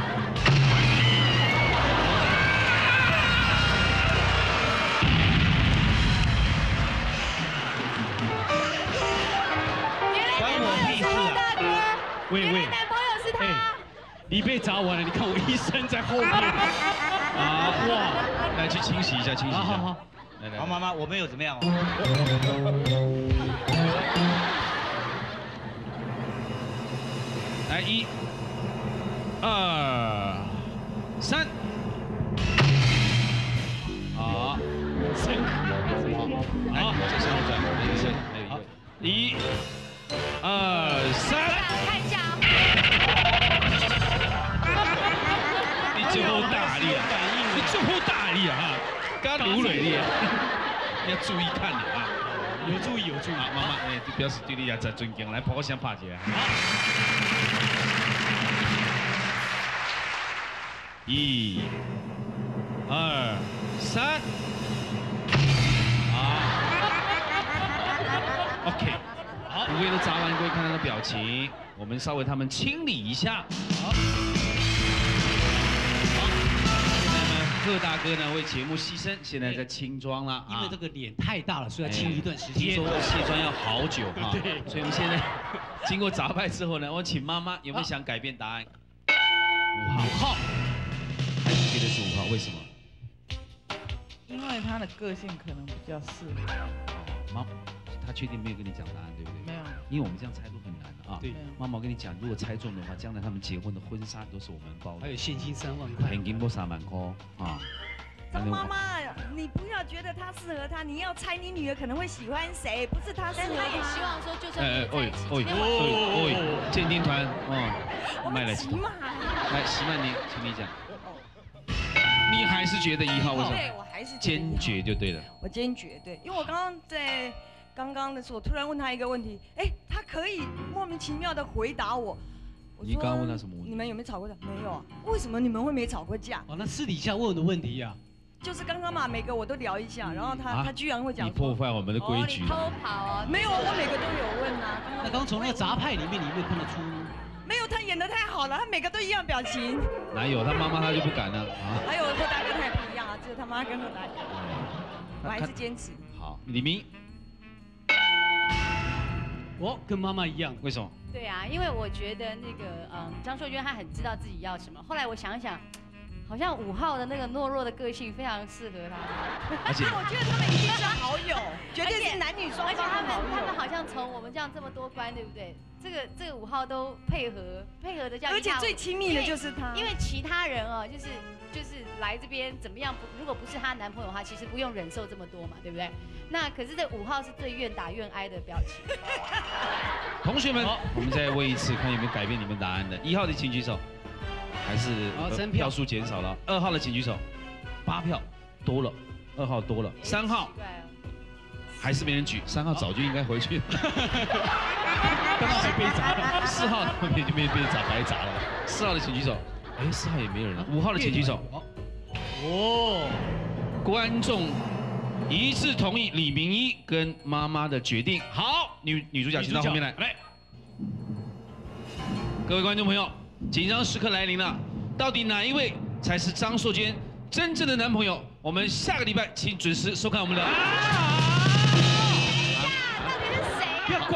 喂喂，男朋友是他。你被砸完了，你看我一身在后面。(laughs) 啊哇！来去清洗一下，清洗一下。好好好，来来。好妈妈，我没有怎么样哦。来一、二、三。好，三，好，来，再向后转，还有一位，还有一位，一、二、三。你最后大力啊！哈，刚芦蕊力，你 (laughs) 要注意看的啊！有注意，有注意。妈妈，哎，表示对你也在尊敬，来，我想拍一下。一、二、三，好，OK，好，五位都砸完，各位看他的表情，我们稍微他们清理一下。好，贺大哥呢为节目牺牲，现在在清妆了啊，因为这个脸太大了，所以要清一段时间。听说卸妆要好久啊，对所以我们现在 (laughs) 经过砸败之后呢，我请妈妈有没有想改变答案？五号，还是觉得是五号？为什么？因为他的个性可能比较适合。妈，他确定没有跟你讲答案，对不对？没有。因为我们这样猜都很难啊。对妈妈，我跟你讲，如果猜中的话，将来他们结婚的婚纱都是我们包的。还有现金三万块。现金不三万块啊。张妈妈，你不要觉得他适合他，你要猜你女儿可能会喜欢谁，不是他适合但他也希。望说，就算哎一起，哦今天晚上哦哦，鉴定团哦，卖了几头？嘛，来，席曼妮，请你讲。你还是觉得一号？为什么？对我还是坚号决就对了。我坚决对，因为我刚刚在刚刚的时候，突然问他一个问题，哎，他可以莫名其妙的回答我。我你刚刚问他什么问题你们有没有吵过架？没有啊。为什么你们会没吵过架？哦，那私底下问的问题啊。就是刚刚嘛，每个我都聊一下，然后他、啊他居然会讲你破坏我们的规矩哦偷跑啊？没有，我每个都有问啊。那刚刚从那个杂派里面，你有没有看得出？没有，他演的太好了，他每个都一样表情。哪有他妈妈他就不敢了啊？还有贺大哥他也不一样啊，只有他妈跟贺大哥。我还是坚持。好，李明，我跟妈妈一样。为什么？对啊，因为我觉得那个嗯，张硕娟她很知道自己要什么。后来我想想，好像五号的那个懦弱的个性非常适合她。而且 (laughs) 我觉得他们一定是好友，绝对是男女双方而且他们他们好像从我们这样这么多关，对不对？这个这个五号都配合配合的这样而且最亲密的就是他因为因为其他人哦，就是就是来这边怎么样不？如果不是她男朋友的话，其实不用忍受这么多嘛，对不对？那可是这五号是最愿打愿挨的表情。同学们，我们再问一次，看有没有改变你们答案的。一号的请举手，还是票票数减少了。二号的请举手，八票多了，二号多了。三号还是没人举，三号早就应该回去了。(laughs) 刚刚还被砸，四号那边就没被砸，白砸了。四号的请举手，哎，四号也没有人了。五号的请举手。哦，观众一致同意李明一跟妈妈的决定。好，女女主角请到后面来，来。各位观众朋友，紧张时刻来临了，到底哪一位才是张硕娟真正的男朋友？我们下个礼拜请准时收看我们的。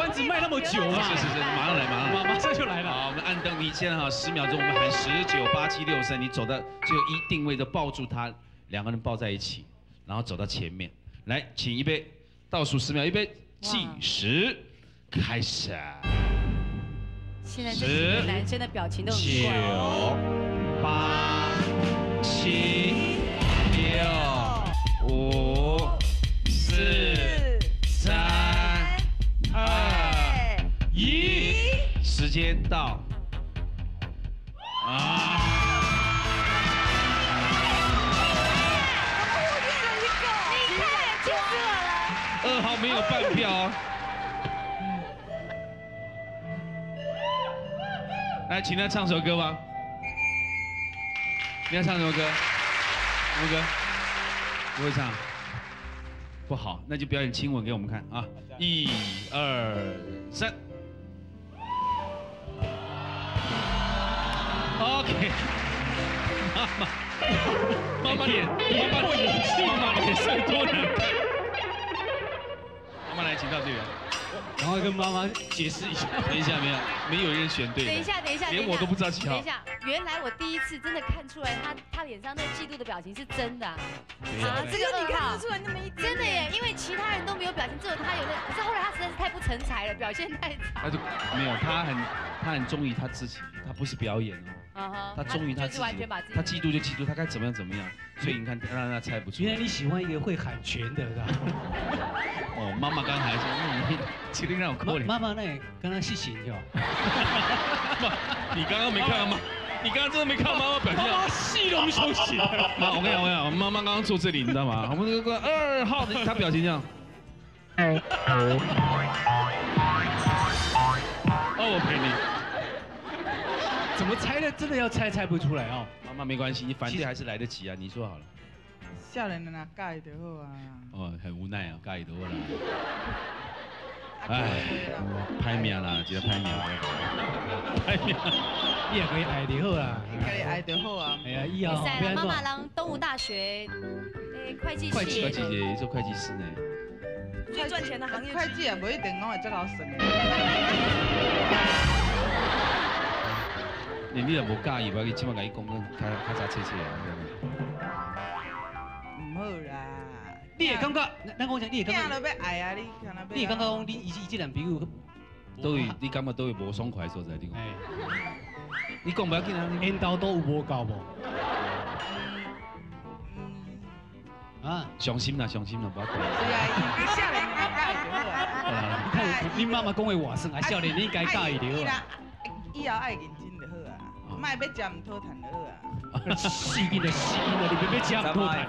不要关子卖那么久啊！是是是，马上来，马上来，马上就来了。好，我们按灯，你现在哈十秒钟，我们喊十九八七六三，你走到就一定位的抱住他，两个人抱在一起，然后走到前面，来，请预备，倒数十秒，预备，计时，开始。现在这男生的表情都很。九、八、七、六、五、四、一，时间到。啊！你看，气死我了！二号没有半票哦。来，请他唱首歌吧。你要唱什么歌？什么歌？不会唱。不好，那就表演亲吻给我们看啊！一、二、三。OK。妈妈，妈妈脸，妈妈脸，妈妈脸色多难看。妈妈来，请到这边。然后跟妈妈解释一下。等一下，没有，没有人选对。等一下，等一下，连我都不知道几号。等一下，原来我第一次真的看出来，他他脸上那嫉妒的表情是真的。啊，这个你看不出来那么一点真的耶，因为其他人都没有表情，只有他有那。可是后来他实在是太不成才了，表现太差。他就没有，他很他很忠于他自己，他不是表演哦。他忠于他自己，他嫉妒就嫉妒，他该怎么样怎么样。所以你看，让他猜不出。原来你喜欢一个会喊拳的，是吧？(laughs) 哦，妈妈刚才说，那你 (laughs) 今天让我扣你。妈妈，那你刚刚是醒是吧？(laughs) 你刚刚没看吗？你刚刚真的没看妈妈表情？妈妈戏容休息。妈，我跟你讲，我跟你讲，妈妈刚刚坐这里，你知道吗？我们这个二号，他表情这样。哦，我陪你。怎么猜的？真的要猜猜不出来哦。妈妈没关系，你反对还是来得及啊。你说好了。笑人的哪盖得好啊？哦，很无奈啊，盖得好啦。哎，拍面啦，记得拍面。拍面，你也可以爱得好啊。可以爱得好啊。哎呀，以后不要妈妈让东吴大学诶会计系。会计系做会计师呢。最赚钱的行业。会计也不一定讲会做老省。你你若无介意，我伊即马甲伊讲，较较早切切啊。唔好啦，你会感觉，咱讲讲，你会感觉。爱啊，你你会感觉讲，你以以这男朋友，都会，你感觉都会无爽快所在你讲。你讲不要紧啊，烟斗都有无够无？啊，伤心啦，伤心啦，不要讲。是啊，伊少年应该介意就好啊。你看，你妈妈讲的话算，啊，少年你应该介意就好。以后爱认真。卖要吃唔讨谈的好啊！(laughs) 死硬的死硬的，你别别吃唔讨谈。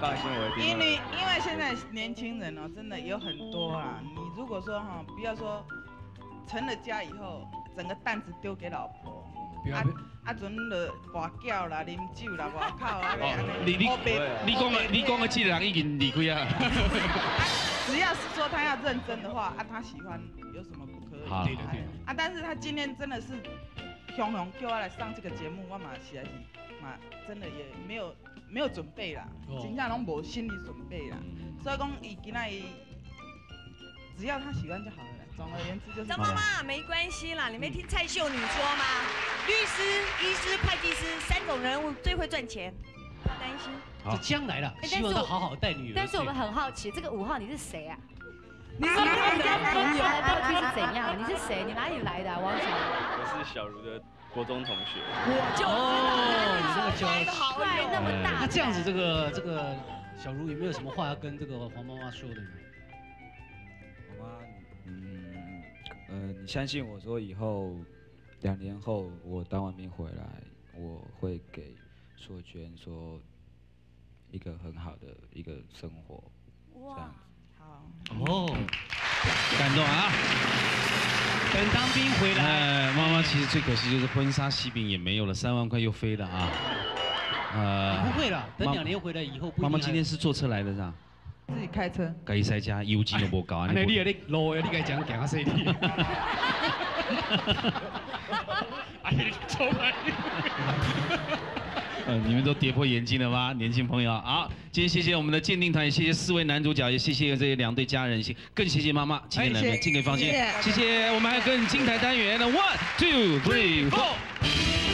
因为因为现在年轻人哦，真的有很多啊。你如果说哈，不要说成了家以后，整个担子丢给老婆，啊啊，准了跋筊啦、啉酒啦、(laughs) 外口啊，你你你讲的你讲的这个人已经离开 (laughs) 啊。只要是说他要认真的话，啊，他喜欢有什么不可以？对对对。啊，但是他今天真的是。雄雄叫我来上这个节目，我嘛是还是嘛，真的也没有没有准备啦，真正拢无心理准备啦，所以讲伊今仔伊只要他喜欢就好了。总而言之就是。张妈妈没关系啦，你没听蔡秀女说吗？律师、医师、会计师三种人物最会赚钱，不要担心。这将来了，希望他好好带女儿。但是我们很好奇，这个五号你是谁啊？你是人家的朋友，到底是怎样？你是谁？你哪里来的？王小我是小茹的国中同学。我就哦，你这个帅那么大。那这样子，这个这个小茹有没有什么话要跟这个黄妈妈说的呢？妈妈，嗯呃，你相信我说，以后两年后我当完兵回来，我会给硕娟说一个很好的一个生活，这样子。哦，感动啊！等当兵回来，妈妈其实最可惜就是婚纱喜饼也没有了，三万块又飞了啊！(laughs) 呃，不会了，等两年回来以后。妈妈今天是坐车来的，是吧？自己开车。改塞加油钱都不高啊！(laughs) 你你你路你该讲讲下细啲。(laughs) 哎，出来！你们都跌破眼镜了吗，年轻朋友？好，今天谢谢我们的鉴定团，也谢谢四位男主角，也谢谢这些两对家人，更谢谢妈妈今天来敬给放心，谢谢。我们还有更精彩单元的 One Two Three Four。